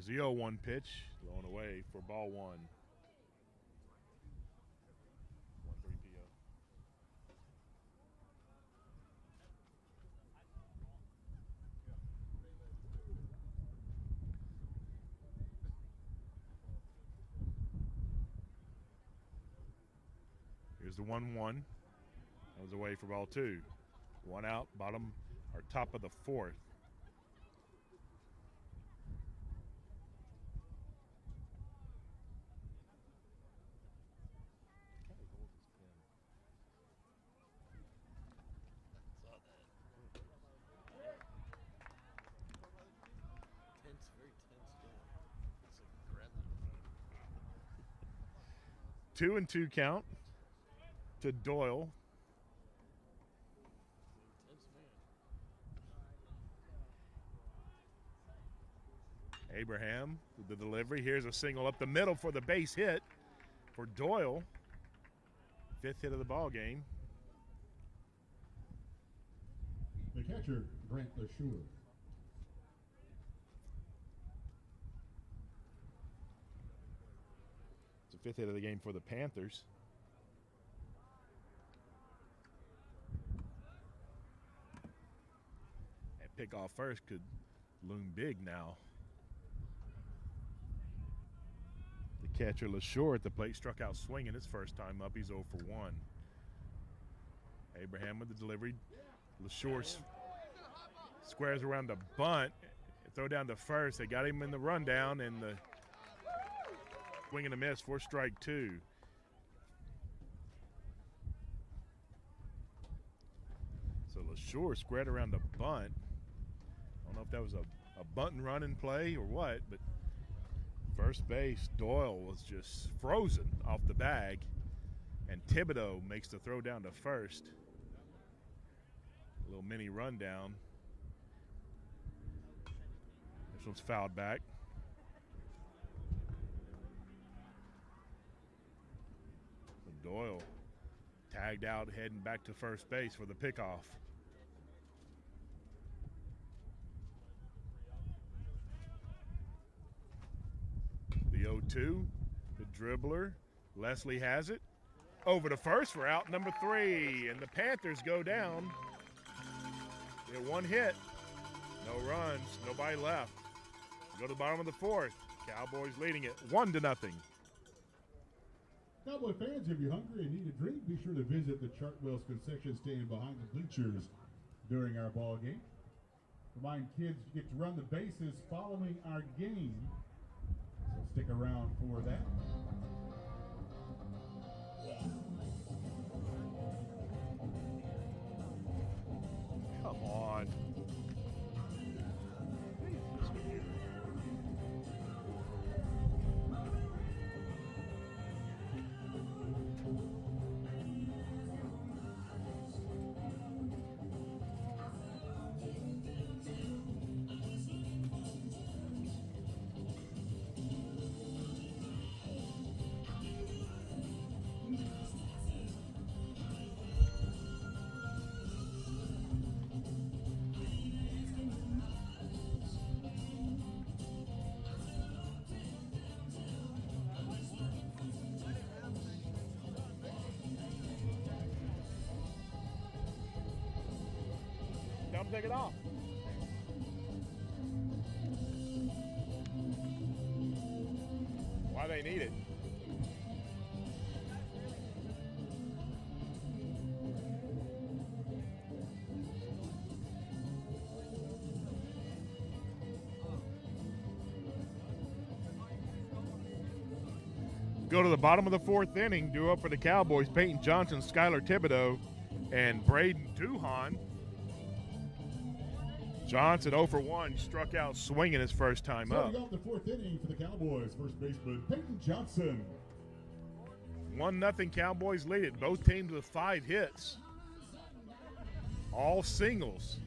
S5: Here's the 0 1 pitch, going away for ball one. 1 3 PO. Here's the 1 1. That was away for ball two. One out, bottom or top of the fourth. Two and two count to Doyle. Abraham with the delivery. Here's a single up the middle for the base hit for Doyle. Fifth hit of the ball game.
S1: The catcher, Grant LaShore.
S5: It's the fifth hit of the game for the Panthers. Pick off first could loom big now. The catcher LaShore at the plate struck out swinging his first time up. He's 0 for 1. Abraham with the delivery. LaShore squares around the bunt. Throw down to first. They got him in the rundown and the swing and a miss for strike two. So LaShore squared around the bunt. I don't know if that was a, a bunt and run play or what, but first base, Doyle was just frozen off the bag. And Thibodeau makes the throw down to first. A little mini rundown. This one's fouled back. So Doyle tagged out, heading back to first base for the pickoff. The 0 2, the dribbler. Leslie has it. Over to first for out number three. And the Panthers go down. They had one hit, no runs, nobody left. Go to the bottom of the fourth. Cowboys leading it one to nothing.
S1: Cowboy fans, if you're hungry and need a drink, be sure to visit the Chartwell's concession stand behind the bleachers during our ball game. Remind kids you get to run the bases following our game, stick around for that.
S5: Come on. Take it off. Why they need it? Go to the bottom of the fourth inning, due up for the Cowboys. Peyton Johnson, Skylar Thibodeau, and Braden Duhan. Johnson 0 for 1, struck out swinging his first time up.
S1: Starting off the fourth inning for the Cowboys, first baseman Peyton Johnson.
S5: 1 nothing Cowboys lead it. Both teams with five hits. All singles.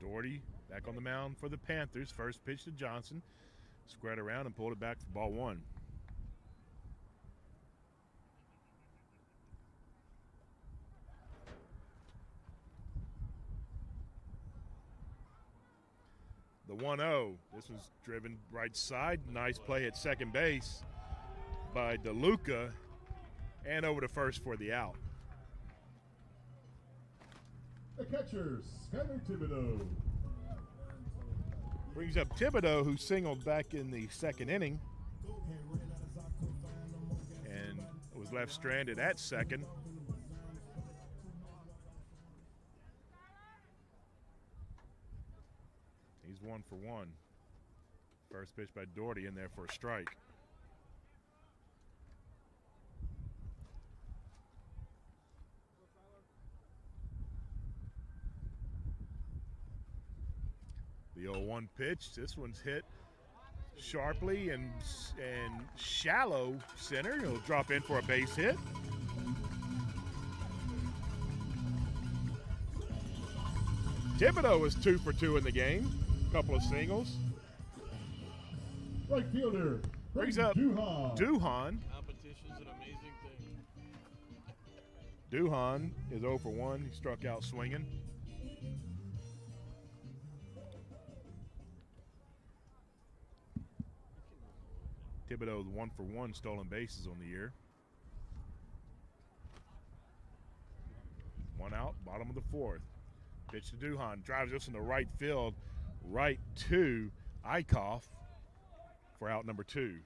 S5: Doherty back on the mound for the Panthers. First pitch to Johnson. Squared around and pulled it back for ball one. 1 0. This was driven right side. Nice play at second base by DeLuca and over to first for the out.
S1: The catcher, Skyler Thibodeau.
S5: Brings up Thibodeau, who singled back in the second inning and was left stranded at second. One for one. First pitch by Doherty in there for a strike. The 0-1 pitch. This one's hit sharply and and shallow center. He'll drop in for a base hit. Thibodeau is two for two in the game couple of singles.
S1: Right fielder
S5: brings up
S1: Duhan.
S5: Duhan.
S3: Competition's an amazing thing.
S5: Duhan is 0 for 1. He struck out swinging. Thibodeau's one for one stolen bases on the year. One out, bottom of the fourth. Pitch to Duhan. Drives this in the right field right to Eichhoff for out number two.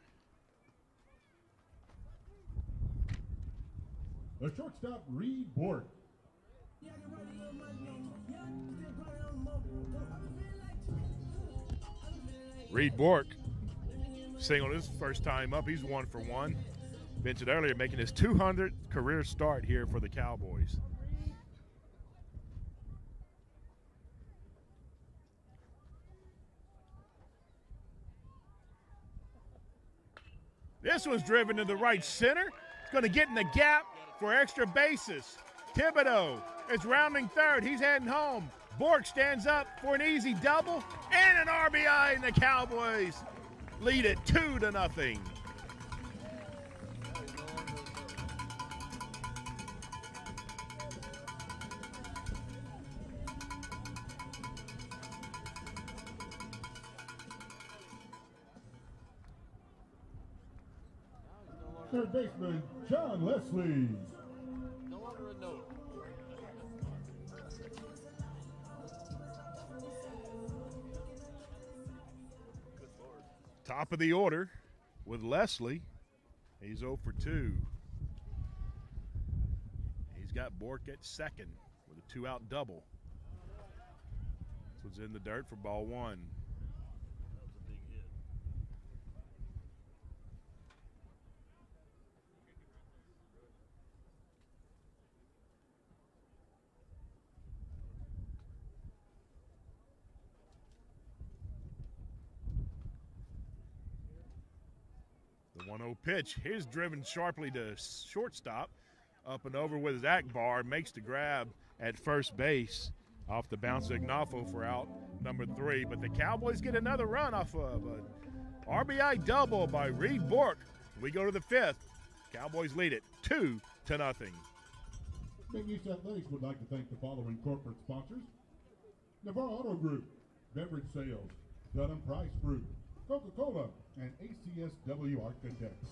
S1: The shortstop, Reed Bork.
S5: Reed Bork singled his first time up. He's one for one. Mentioned earlier, making his 200th career start here for the Cowboys. This one's driven to the right center. It's going to get in the gap for extra bases. Thibodeau is rounding third. He's heading home. Bork stands up for an easy double and an RBI, and the Cowboys lead it two to nothing.
S1: Third baseman, John Leslie.
S3: No longer a note.
S5: Top of the order with Leslie. He's 0 for 2. He's got Bork at second with a two out double. This was in the dirt for ball one.
S3: That was a big hit.
S5: The 1 0 pitch. He's driven sharply to shortstop. Up and over with Zach Barr. Makes the grab at first base off the bounce of Ignoffo for out number three. But the Cowboys get another run off of an RBI double by Reed Bork. We go to the fifth. Cowboys lead it two to nothing.
S1: McNeese Athletics would like to thank the following corporate sponsors. Navarro Auto Group, Beverage Sales, Dunham Price Group, Coca-Cola, and ACSW Architects.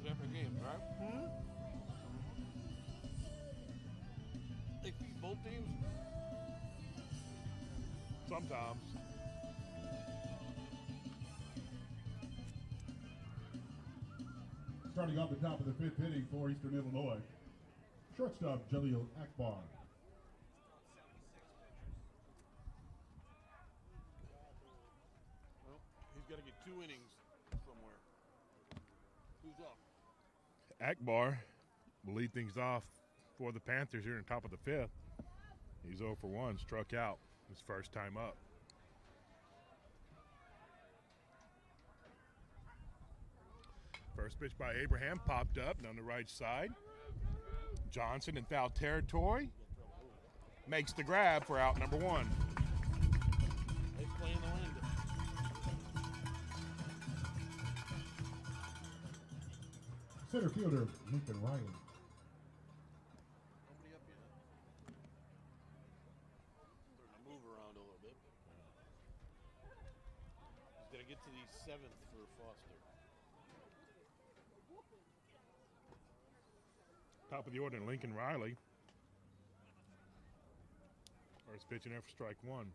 S3: Feed the players after games, right? Hmm? They feed both teams?
S5: Sometimes.
S1: Starting off the top of the fifth inning for Eastern Illinois, shortstop Jaleel Akbar.
S3: Well, he's got to get two innings somewhere. Who's up?
S5: Akbar will lead things off for the Panthers here in top of the fifth. He's 0 for 1, struck out his first time up. First pitch by Abraham popped up down the right side. Johnson in foul territory makes the grab for out number one.
S1: Center fielder Lincoln Riley.
S3: Move around a little bit. He's to get to the seventh for Foster.
S5: Top of the order, Lincoln Riley. First pitch in there for strike one.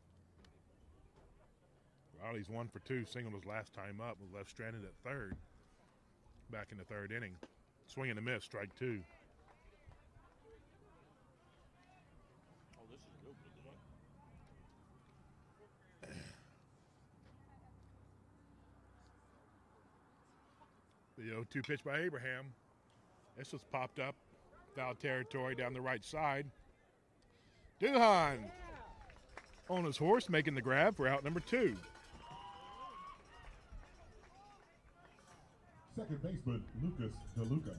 S5: Riley's one for two. Singled his last time up. Was left stranded at third. Back in the third inning. Swing and a miss. Strike two.
S3: Oh, this is real good. Isn't?
S5: The 0 2 pitch by Abraham. This was popped up. Foul territory down the right side. Duhan on his horse making the grab for out number two.
S1: Second baseman Lucas DeLuca.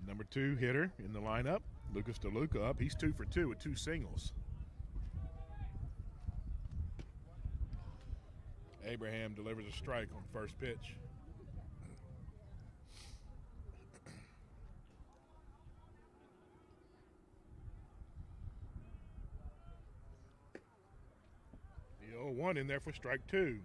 S5: The number two hitter in the lineup, Lucas DeLuca up. He's two for two with two singles. Abraham delivers a strike on first pitch. The 0 1 in there for strike two.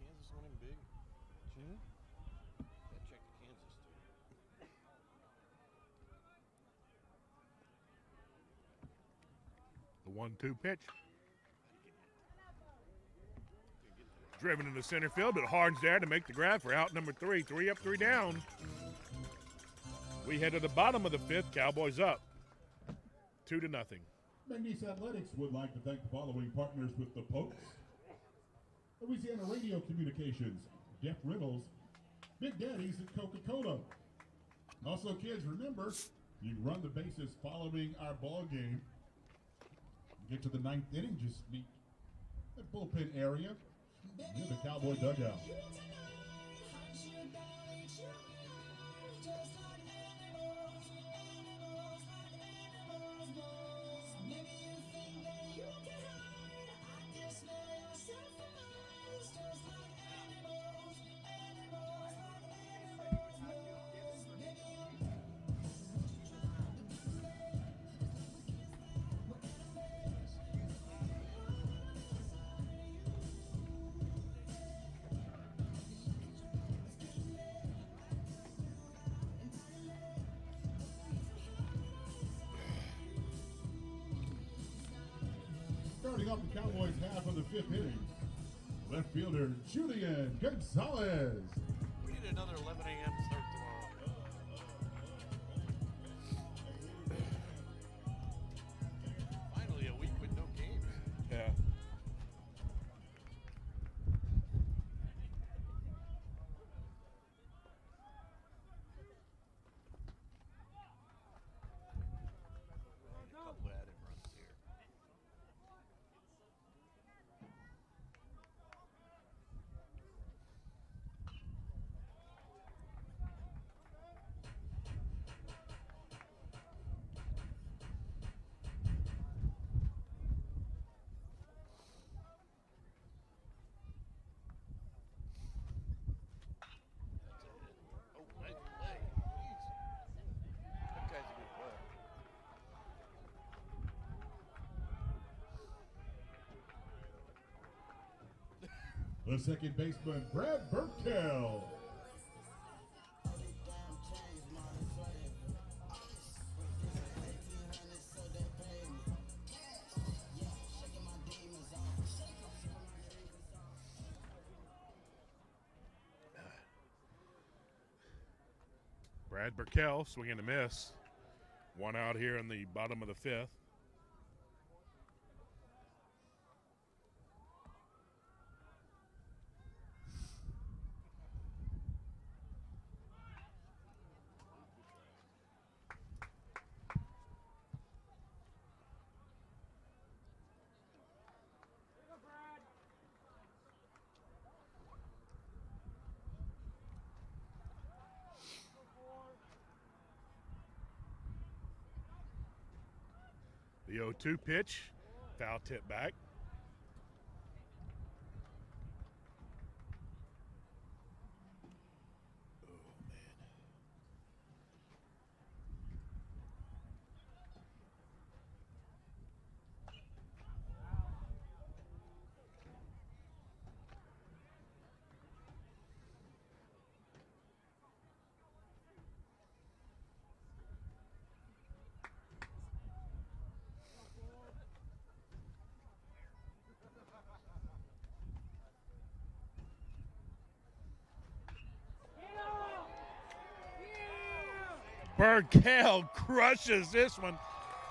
S3: Kansas winning big. Gotta check the Kansas too.
S5: 1 2 pitch. Driven into center field, but Harden's there to make the grab for out number three. Three up, three down. We head to the bottom of the fifth. Cowboys up. Two to nothing.
S1: McNeese Athletics would like to thank the following partners with the Pokes. Louisiana Radio Communications, Jeff Reynolds, Big Daddies at Coca-Cola. Also, kids, remember, you run the bases following our ball game. Get to the ninth inning, just meet the bullpen area near the Cowboy dugout. Starting off the Cowboys half of the fifth inning, left fielder Julian Gonzalez. The second baseman Brad Burkell.
S5: Brad Burkell swinging a miss. One out here in the bottom of the fifth. 0 2 pitch, foul tip back. Burkell crushes this one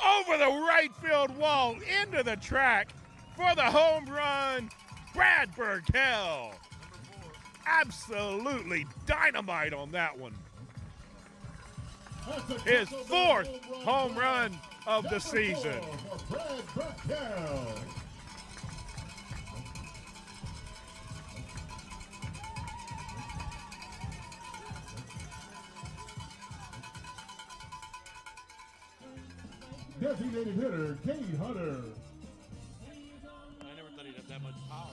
S5: over the right field wall into the track for the home run. Brad Burkell. Absolutely dynamite on that one. His fourth home run of the season.
S1: Designated hitter, Cade Hunter.
S3: I never thought he'd have that much power.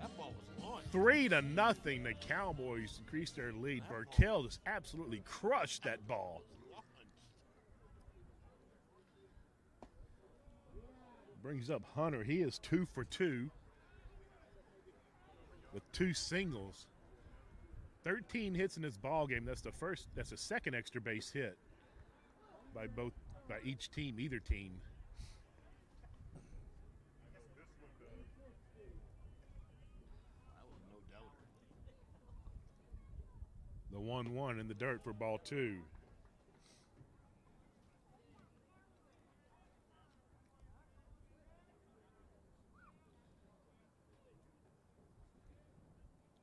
S3: That ball was launched.
S5: Three to nothing. The Cowboys increased their lead. Burkell just absolutely crushed that ball. Brings up Hunter. He is two for two with two singles. 13 hits in this ball game. That's the first. That's the second extra base hit by both by each team, either team. The one-one in the dirt for ball two.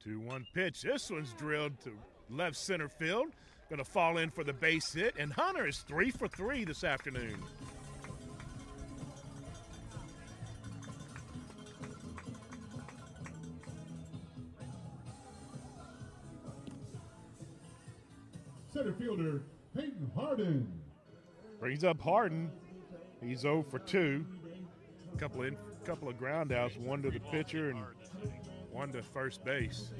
S5: Two-one pitch. This one's drilled to left center field. Going to fall in for the base hit, and Hunter is three for three this afternoon.
S1: Center fielder, Peyton Harden.
S5: Brings up Harden. He's 0 for 2. A Couple in, couple of ground outs, one to the pitcher and
S3: Hard this inning.
S5: one to first base.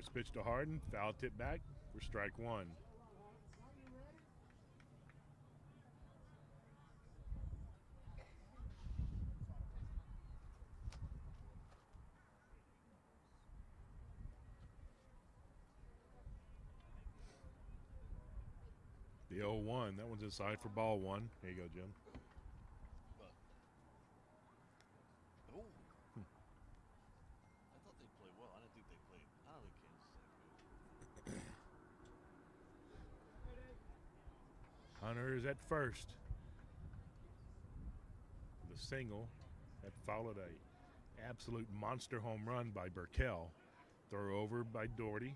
S5: First pitch to Harden, foul tip back for strike one. The 0 1. That one's inside for ball one. Here you go, Jim.
S3: Oh. I thought they played well. I didn't think they played. I don't think Kansas is that good.
S5: Hunter is at first. The single that followed a absolute monster home run by Burkell. Throw over by Doherty.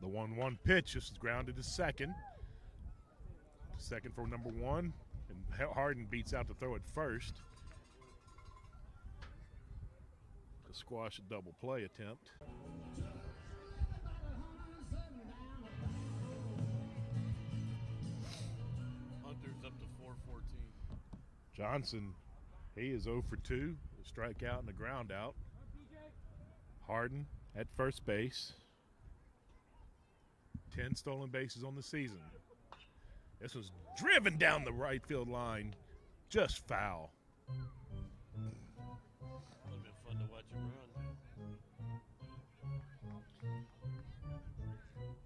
S5: The 1 1 pitch just grounded to second. Second for number one. And Harden beats out to throw it first. To squash a double play attempt.
S3: Hunter's up to 414.
S5: Johnson, he is 0 for 2. A strikeout and a ground out. Harden at first base. 10 stolen bases on the season. This was driven down the right field line. Just foul.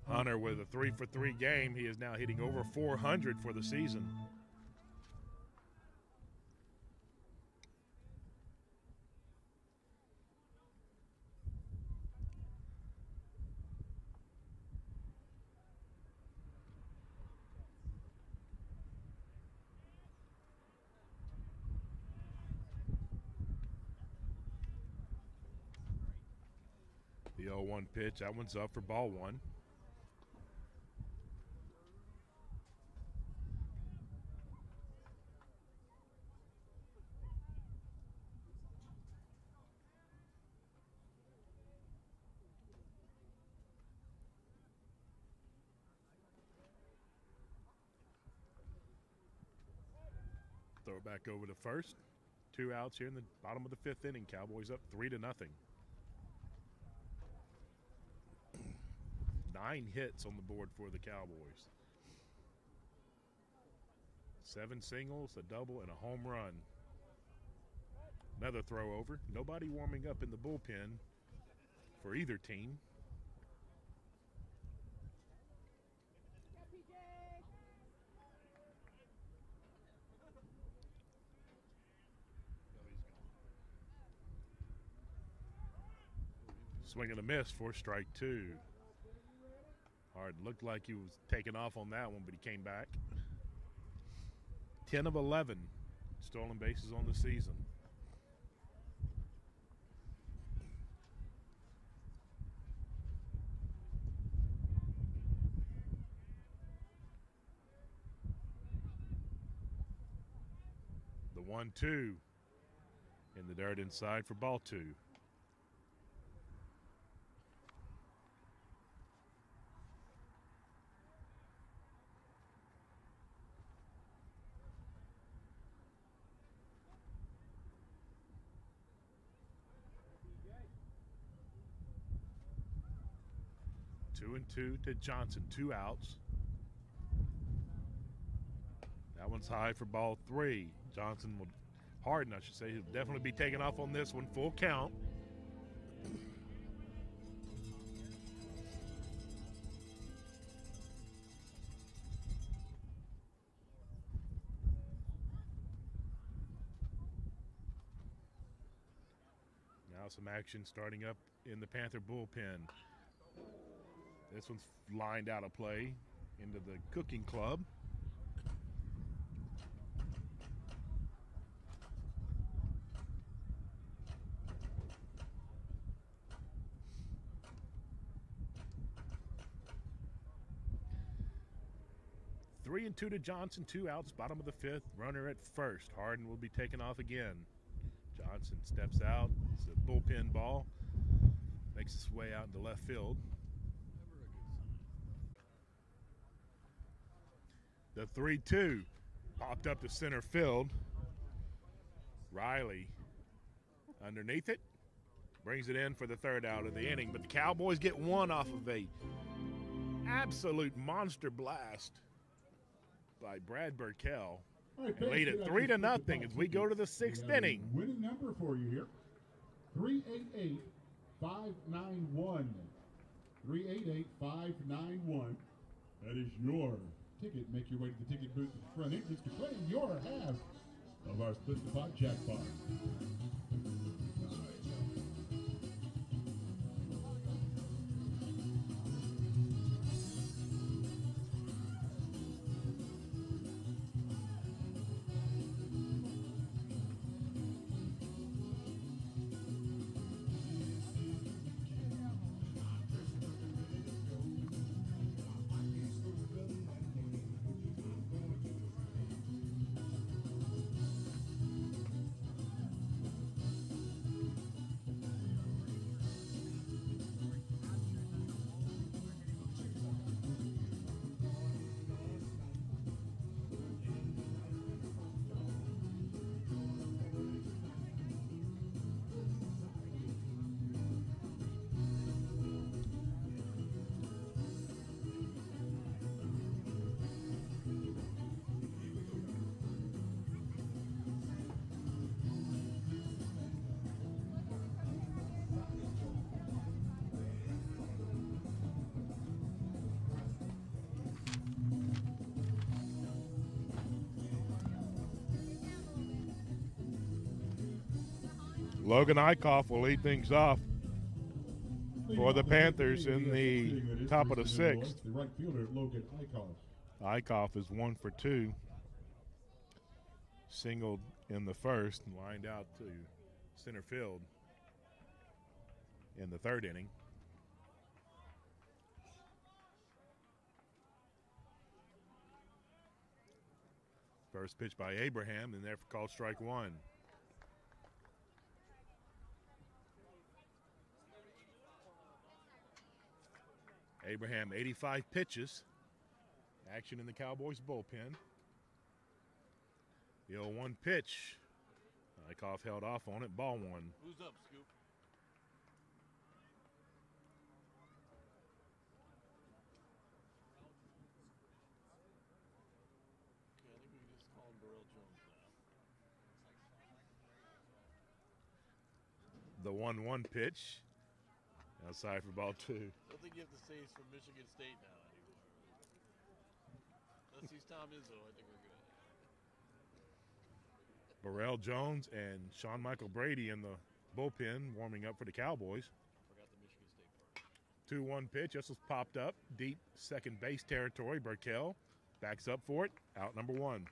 S5: Hunter with a 3 for 3 game. He is now hitting over 400 for the season. The 0 1 pitch, that one's up for ball one. Throw it back over to first. Two outs here in the bottom of the fifth inning. Cowboys up three to nothing. Nine hits on the board for the Cowboys. Seven singles, a double, and a home run. Another throw over. Nobody warming up in the bullpen for either team. Swing and a miss for strike two. Hard looked like he was taking off on that one, but he came back. 10 of 11 stolen bases on the season. The 1 2 in the dirt inside for ball two. Two and two to Johnson, two outs. That one's high for ball three. Johnson will, Harden, I should say, he'll definitely be taking off on this one, full count. Now some action starting up in the Panther bullpen. This one's lined out of play into the cooking club. Three and two to Johnson, two outs, bottom of the fifth. Runner at first. Harden will be taken off again. Johnson steps out. It's a bullpen ball. Makes its way out into left field. The 3 2 popped up to center field. Riley underneath it brings it in for the third out of the inning. But the Cowboys get one off of a absolute monster blast by Brad Burkell.
S1: Right,
S5: And lead it three to
S1: I just put the
S5: nothing as we go to the sixth
S1: We have a
S5: inning.
S1: Winning number for you here 388 591. 388 591. That is your ticket. Make your way to the ticket booth at the front entrance to claim your half of our Split the Pot jackpot.
S5: Logan Eichhoff will lead things off For the Panthers in the top of the sixth.
S1: The right fielder, Logan Eichhoff.
S5: Eichhoff is one for two. Singled in the first and lined out to center field in the third inning. First pitch by Abraham, and therefore called strike one. Abraham, 85 pitches. Action in the Cowboys bullpen. The 0 1 pitch. Eichhoff held off on it. Ball one.
S3: Who's up, Scoop?
S5: The 1 1 pitch. Outside for ball two.
S3: I don't think you have to say he's from Michigan State now anymore. Unless he's Tom Izzo, I think we're good.
S5: Burrell Jones and Sean Michael Brady in the bullpen warming up for the Cowboys.
S3: Forgot the Michigan State part.
S5: 2 1 pitch. This was popped up. Deep second base territory. Burkell backs up for it. Out number one.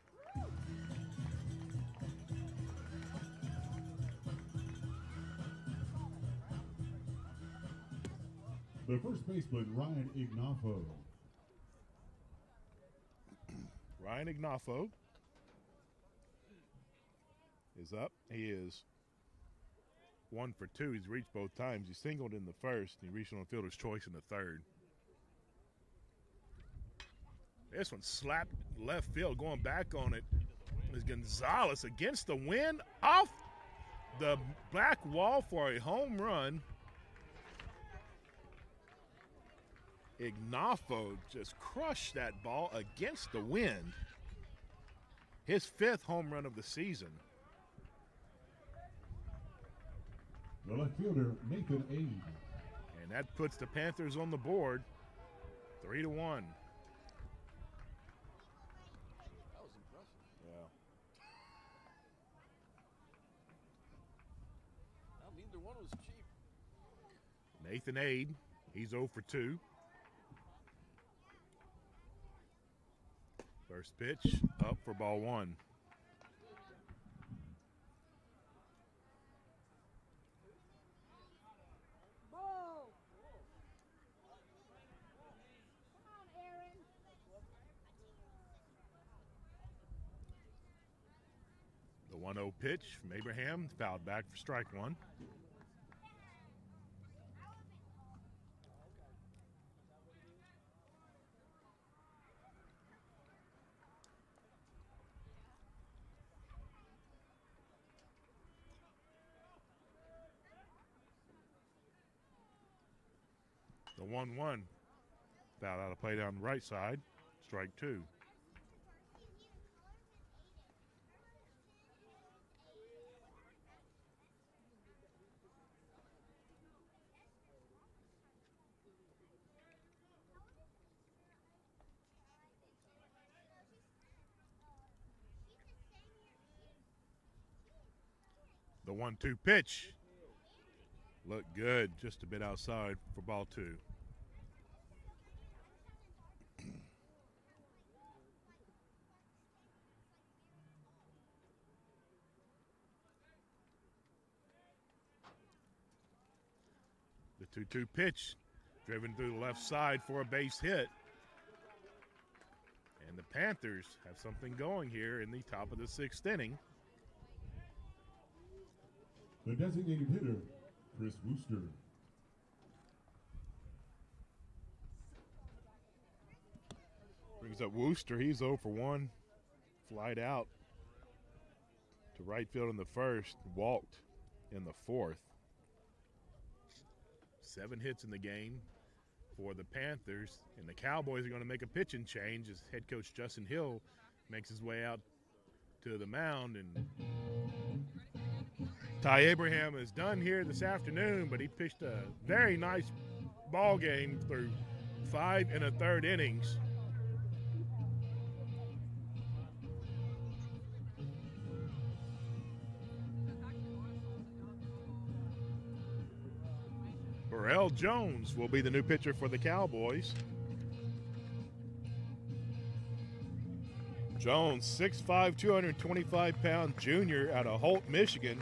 S1: The first baseman, Ryan Ignoffo. *clears throat*
S5: Ryan Ignoffo is up. He is one for two. He's reached both times. He singled in the first, he reached on fielder's choice in the third. This one slapped left field, going back on it. Is Gonzalez against the wind off the back wall for a home run. Ignoffo just crushed that ball against the wind. His fifth home run of the season.
S1: The left fielder, Nathan Aid.
S5: And that puts the Panthers on the board. Three to one.
S3: That was impressive.
S5: Yeah.
S3: Now, neither one was cheap.
S5: Nathan Aid, he's 0 for 2. First pitch up for ball one. The 1 0 pitch from Abraham, fouled back for strike one. 1 1. Foul out of play down the right side. Strike two. The 1 2 pitch. Looked good, just a bit outside for ball two. 2 2 pitch, driven through the left side for a base hit. And the Panthers have something going here in the top of the sixth inning.
S1: The designated hitter, Chris Wooster.
S5: Brings up Wooster. He's 0 for 1. Flied out to right field in the first, walked in the fourth. Seven hits in the game for the Panthers, and the Cowboys are going to make a pitching change as head coach Justin Hill makes his way out to the mound. And Ty Abraham is done here this afternoon, but he pitched a very nice ball game through five and a third innings. Jones will be the new pitcher for the Cowboys. Jones, 6'5, 225 pound junior out of Holt, Michigan.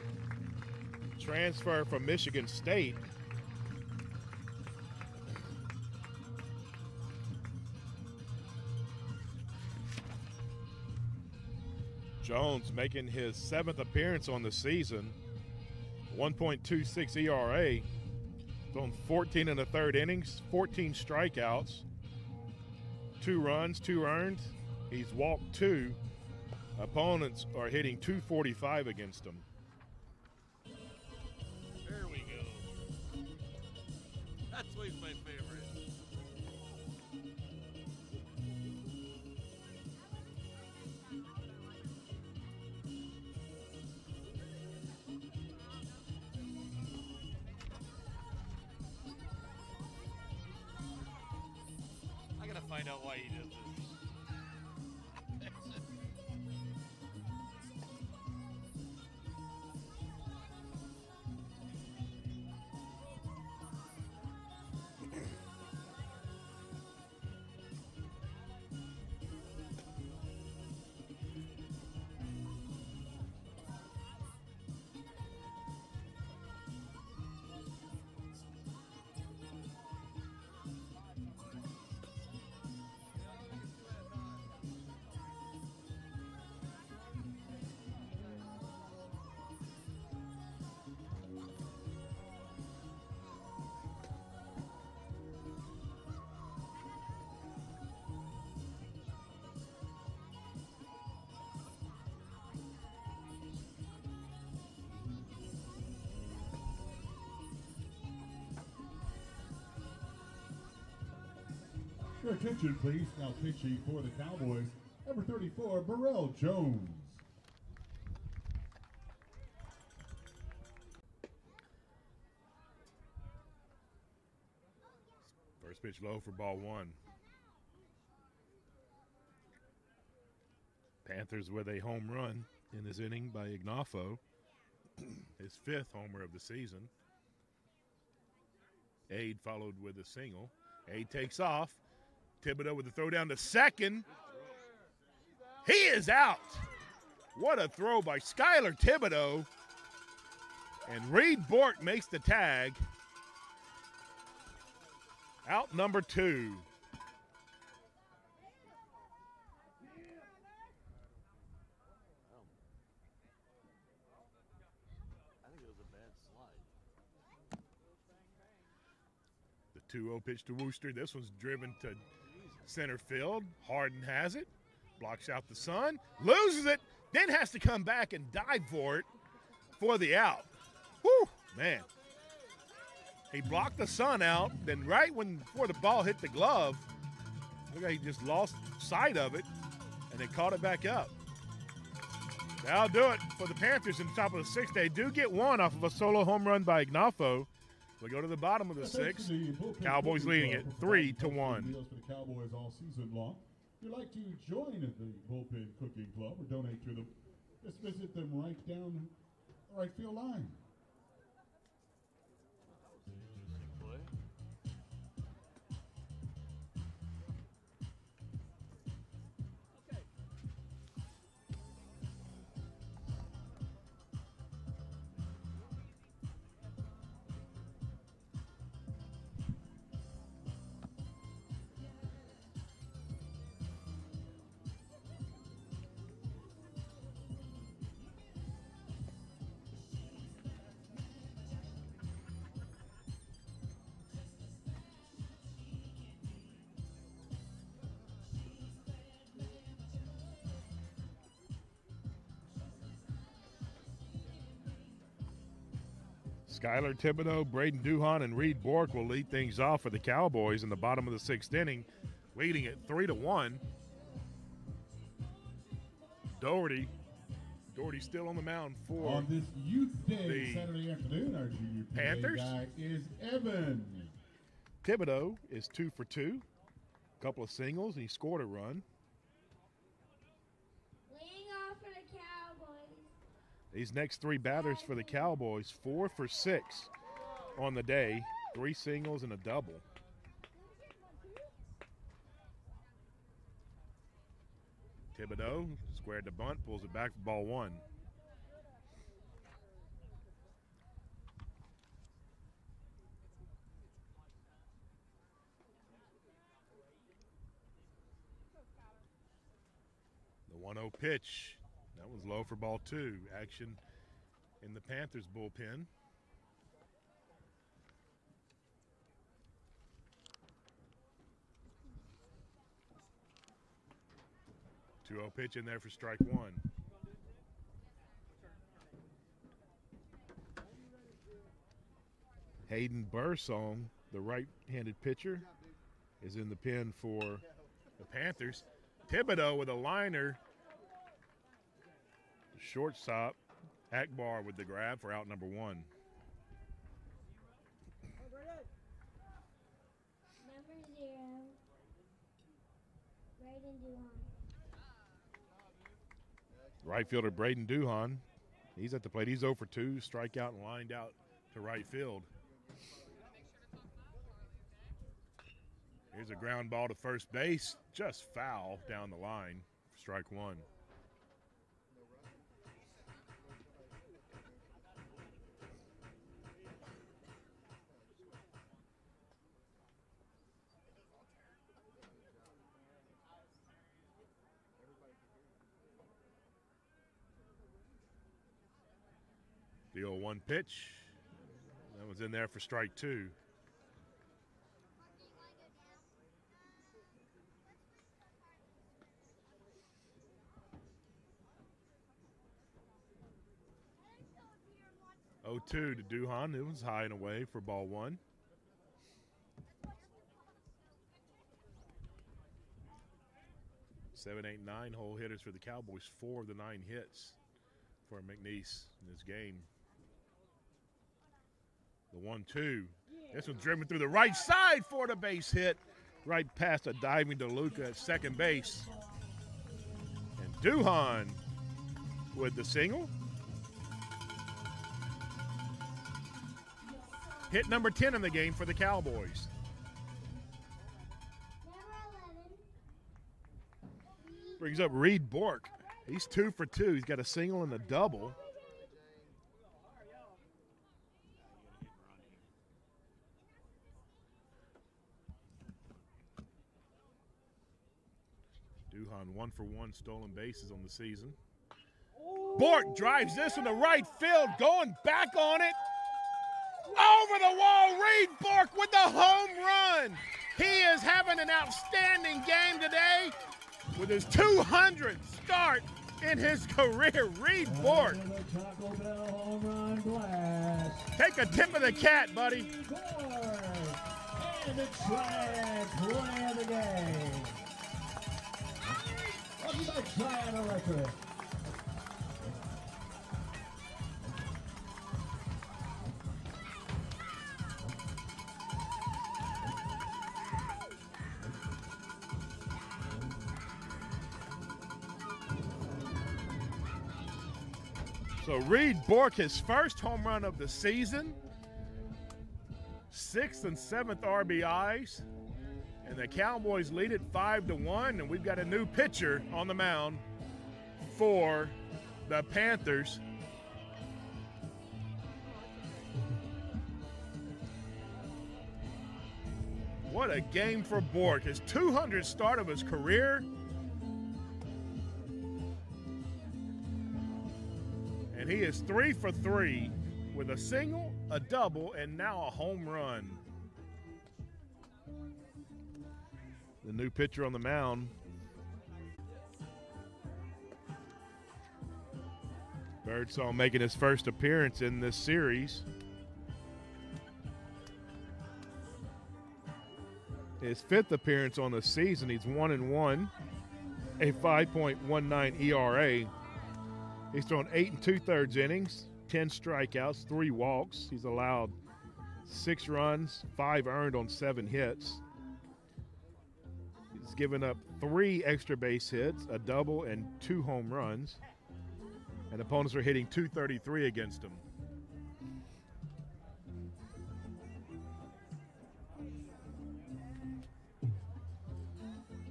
S5: Transfer from Michigan State. Jones making his seventh appearance on the season. 1.26 ERA. Thrown 14 in the third innings, 14 strikeouts, two runs, two earned. He's walked two. Opponents are hitting 245 against him.
S3: There we go. That's always my favorite.
S1: Your attention, please. Now pitching for the Cowboys, number 34, Burrell Jones.
S5: First pitch low for ball one. Panthers with a home run in this inning by Ignoffo, *clears throat* his fifth homer of the season. Aid followed with a single. Aid takes off. Thibodeau with the throw down to second. He is out. What a throw by Skylar Thibodeau. And Reed Bork makes the tag. Out number two. The 2 0 pitch to Wooster. This one's driven to center field. Harden has it, blocks out the sun, loses it, then has to come back and dive for it for the out. Whew, man. He blocked the sun out, then right when before the ball hit the glove, look like he just lost sight of it, and they caught it back up. That'll do it for the Panthers in the top of the sixth. They do get one off of a solo home run by Ignoffo. We go to the bottom of the sixth.
S1: to the Bullpen
S5: Cowboys leading it three to one.
S1: Meals for the Cowboys all season long. If you'd like to join the Bullpen Cooking Club or donate to them, just visit them right down the right field line.
S5: Skylar Thibodeau, Braden Duhan, and Reed Bork will lead things off for the Cowboys in the bottom of the sixth inning, leading it three to one. Doherty, Doherty still on the mound for
S1: On this Youth Day Saturday afternoon, our junior PA
S5: Panthers?
S1: guy is Evan.
S5: Thibodeau is two for two, a couple of singles, and he scored a run.
S7: Leading off for the Cowboys.
S5: These next three batters for the Cowboys, four for six on the day, three singles and a double. Thibodeau squared the bunt, pulls it back for ball one. The 1 0 pitch. Was low for ball two. Action in the Panthers bullpen. Two 0 pitch in there for strike one. Hayden Birdsong, the right-handed pitcher, is in the pen for the Panthers. Thibodeau with a liner Shortstop, Akbar with the grab for out number one.
S7: Number zero. Braden Duhan.
S5: Right fielder Braden Duhan. He's at the plate. He's 0 for 2, strikeout and lined out to right field. Here's a ground ball to first base, just foul down the line. Strike one. The 0 1 pitch. That was in there for strike two. Oh two to Duhan. It was high and away for ball one. Seven, eight, nine hole hitters for the Cowboys. Four of the nine hits for McNeese in this game. The one two. This one's driven through the right side for the base hit. Right past a diving DeLuca at second base. And Duhan with the single. Hit number 10 in the game for the Cowboys. Brings up Reed Bork. He's two for two. He's got a single and a double. Duhan one for one stolen bases on the season. Bork drives this in the right field, going back on it. Over the wall, Reed Bork with the home run. He is having an outstanding game today with his 200th start in his career. Reed Bork, take a tip of the cat, buddy.
S6: And the play of the game. You by Electric.
S5: So Reed Bork, his first home run of the season, sixth and seventh RBIs, and the Cowboys lead it five to one. And we've got a new pitcher on the mound for the Panthers. What a game for Bork. His 200th start of his career. And he is three for three with a single, a double, and now a home run. The new pitcher on the mound. Birdsong making his first appearance in this series. His fifth appearance on the season. He's one and one, a 5.19 ERA. He's thrown eight and two thirds innings, 10 strikeouts, three walks. He's allowed six runs, five earned on seven hits. Given up three extra base hits, a double, and two home runs. And opponents are hitting 233 against him.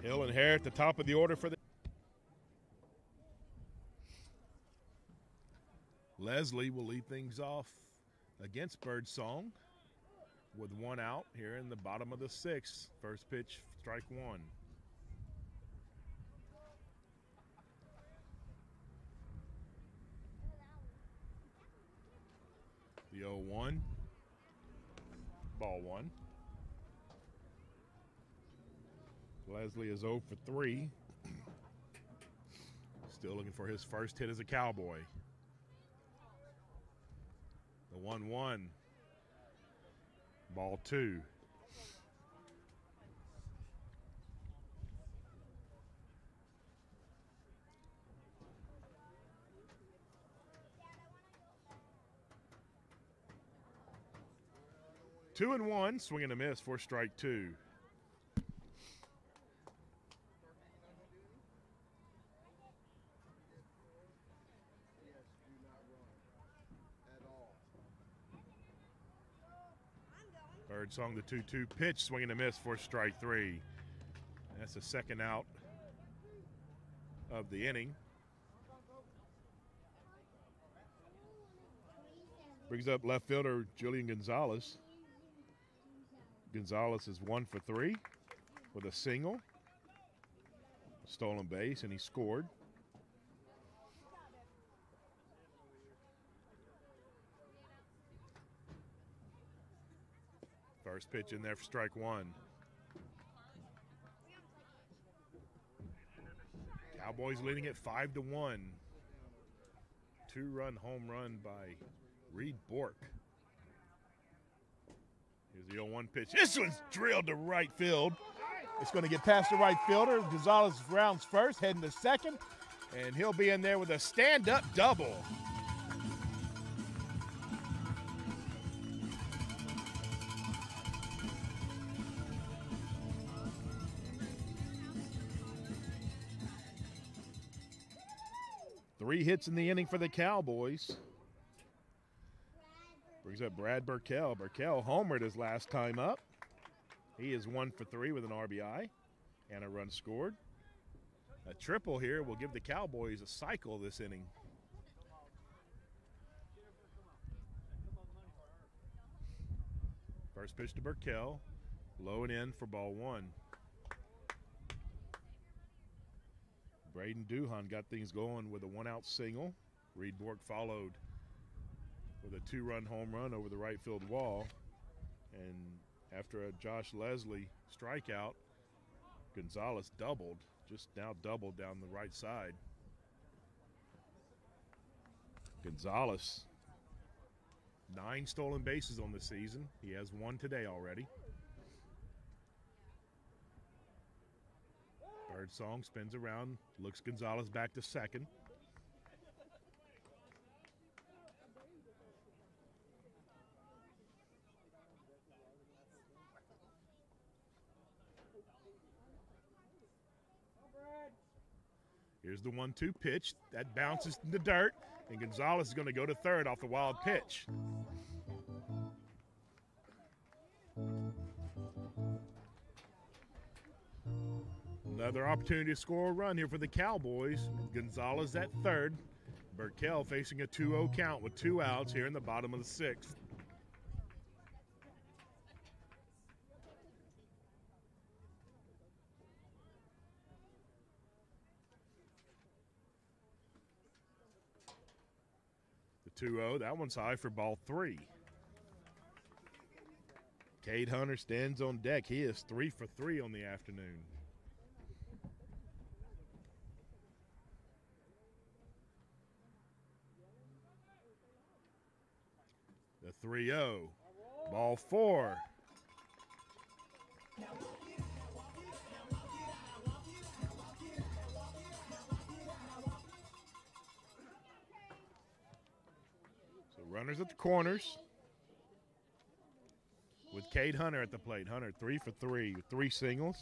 S5: Hill and Hare at the top of the order for the. Leslie will lead things off against Birdsong with one out here in the bottom of the sixth. First pitch, strike one. The 0 1. Ball one. Leslie is 0 for 3. *clears throat* Still looking for his first hit as a Cowboy. The 1 1. Ball two. Two and one, swing and a miss for strike two. Birdsong, the 2 2 pitch, swinging a miss for strike three. That's the second out of the inning. Brings up left fielder Julian Gonzalez. Gonzalez is one for three with a single, stolen base, and he scored. First pitch in there for strike one. Cowboys leading it five to one. Two run home run by Reed Bork. Here's the 0 1 pitch. This one's drilled to right field. It's going to get past the right fielder. Gonzalez rounds first, heading to second, and he'll be in there with a stand up double. Three hits in the inning for the Cowboys. Brings up Brad Burkell. Burkell homered his last time up. He is one for three with an RBI and a run scored. A triple here will give the Cowboys a cycle this inning. First pitch to Burkell, low and in for ball one. Braden Duhan got things going with a one out single. Reed Bork followed with a two run home run over the right field wall. And after a Josh Leslie strikeout, Gonzalez doubled, just now doubled down the right side. Gonzalez, nine stolen bases on the season. He has one today already. Birdsong spins around, looks Gonzalez back to second. Here's the one two pitch. That bounces in the dirt, and Gonzalez is going to go to third off the wild pitch. Another opportunity to score a run here for the Cowboys. Gonzalez at third. Burkell facing a 2 0 count with two outs here in the bottom of the sixth. 2 0, that one's high for ball three. Cade Hunter stands on deck. He is three for three on the afternoon. The 3 0. Ball four. Runners at the corners with Cade Hunter at the plate. Hunter three for three, three singles.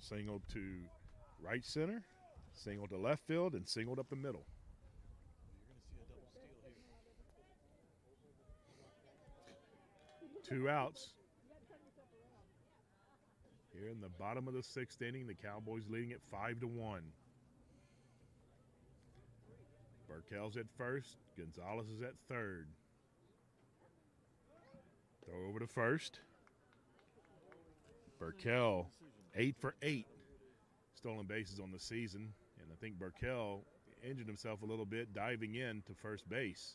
S5: Single to right center, single to left field, and singled up the middle. Two outs. Here in the bottom of the sixth inning, the Cowboys leading it five to one. Burkell's at first, Gonzalez is at third. Throw over to first. Burkell, eight for eight stolen bases on the season. And I think Burkell injured himself a little bit diving in to first base.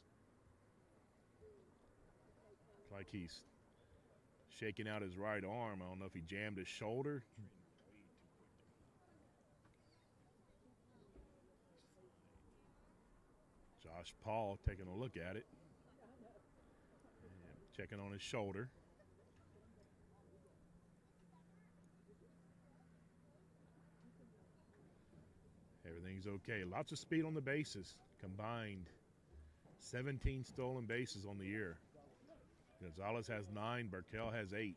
S5: Like he's shaking out his right arm. I don't know if he jammed his shoulder. Josh Paul taking a look at it. And checking on his shoulder. Everything's okay. Lots of speed on the bases. Combined 17 stolen bases on the year. Gonzalez has nine, Burkell has eight.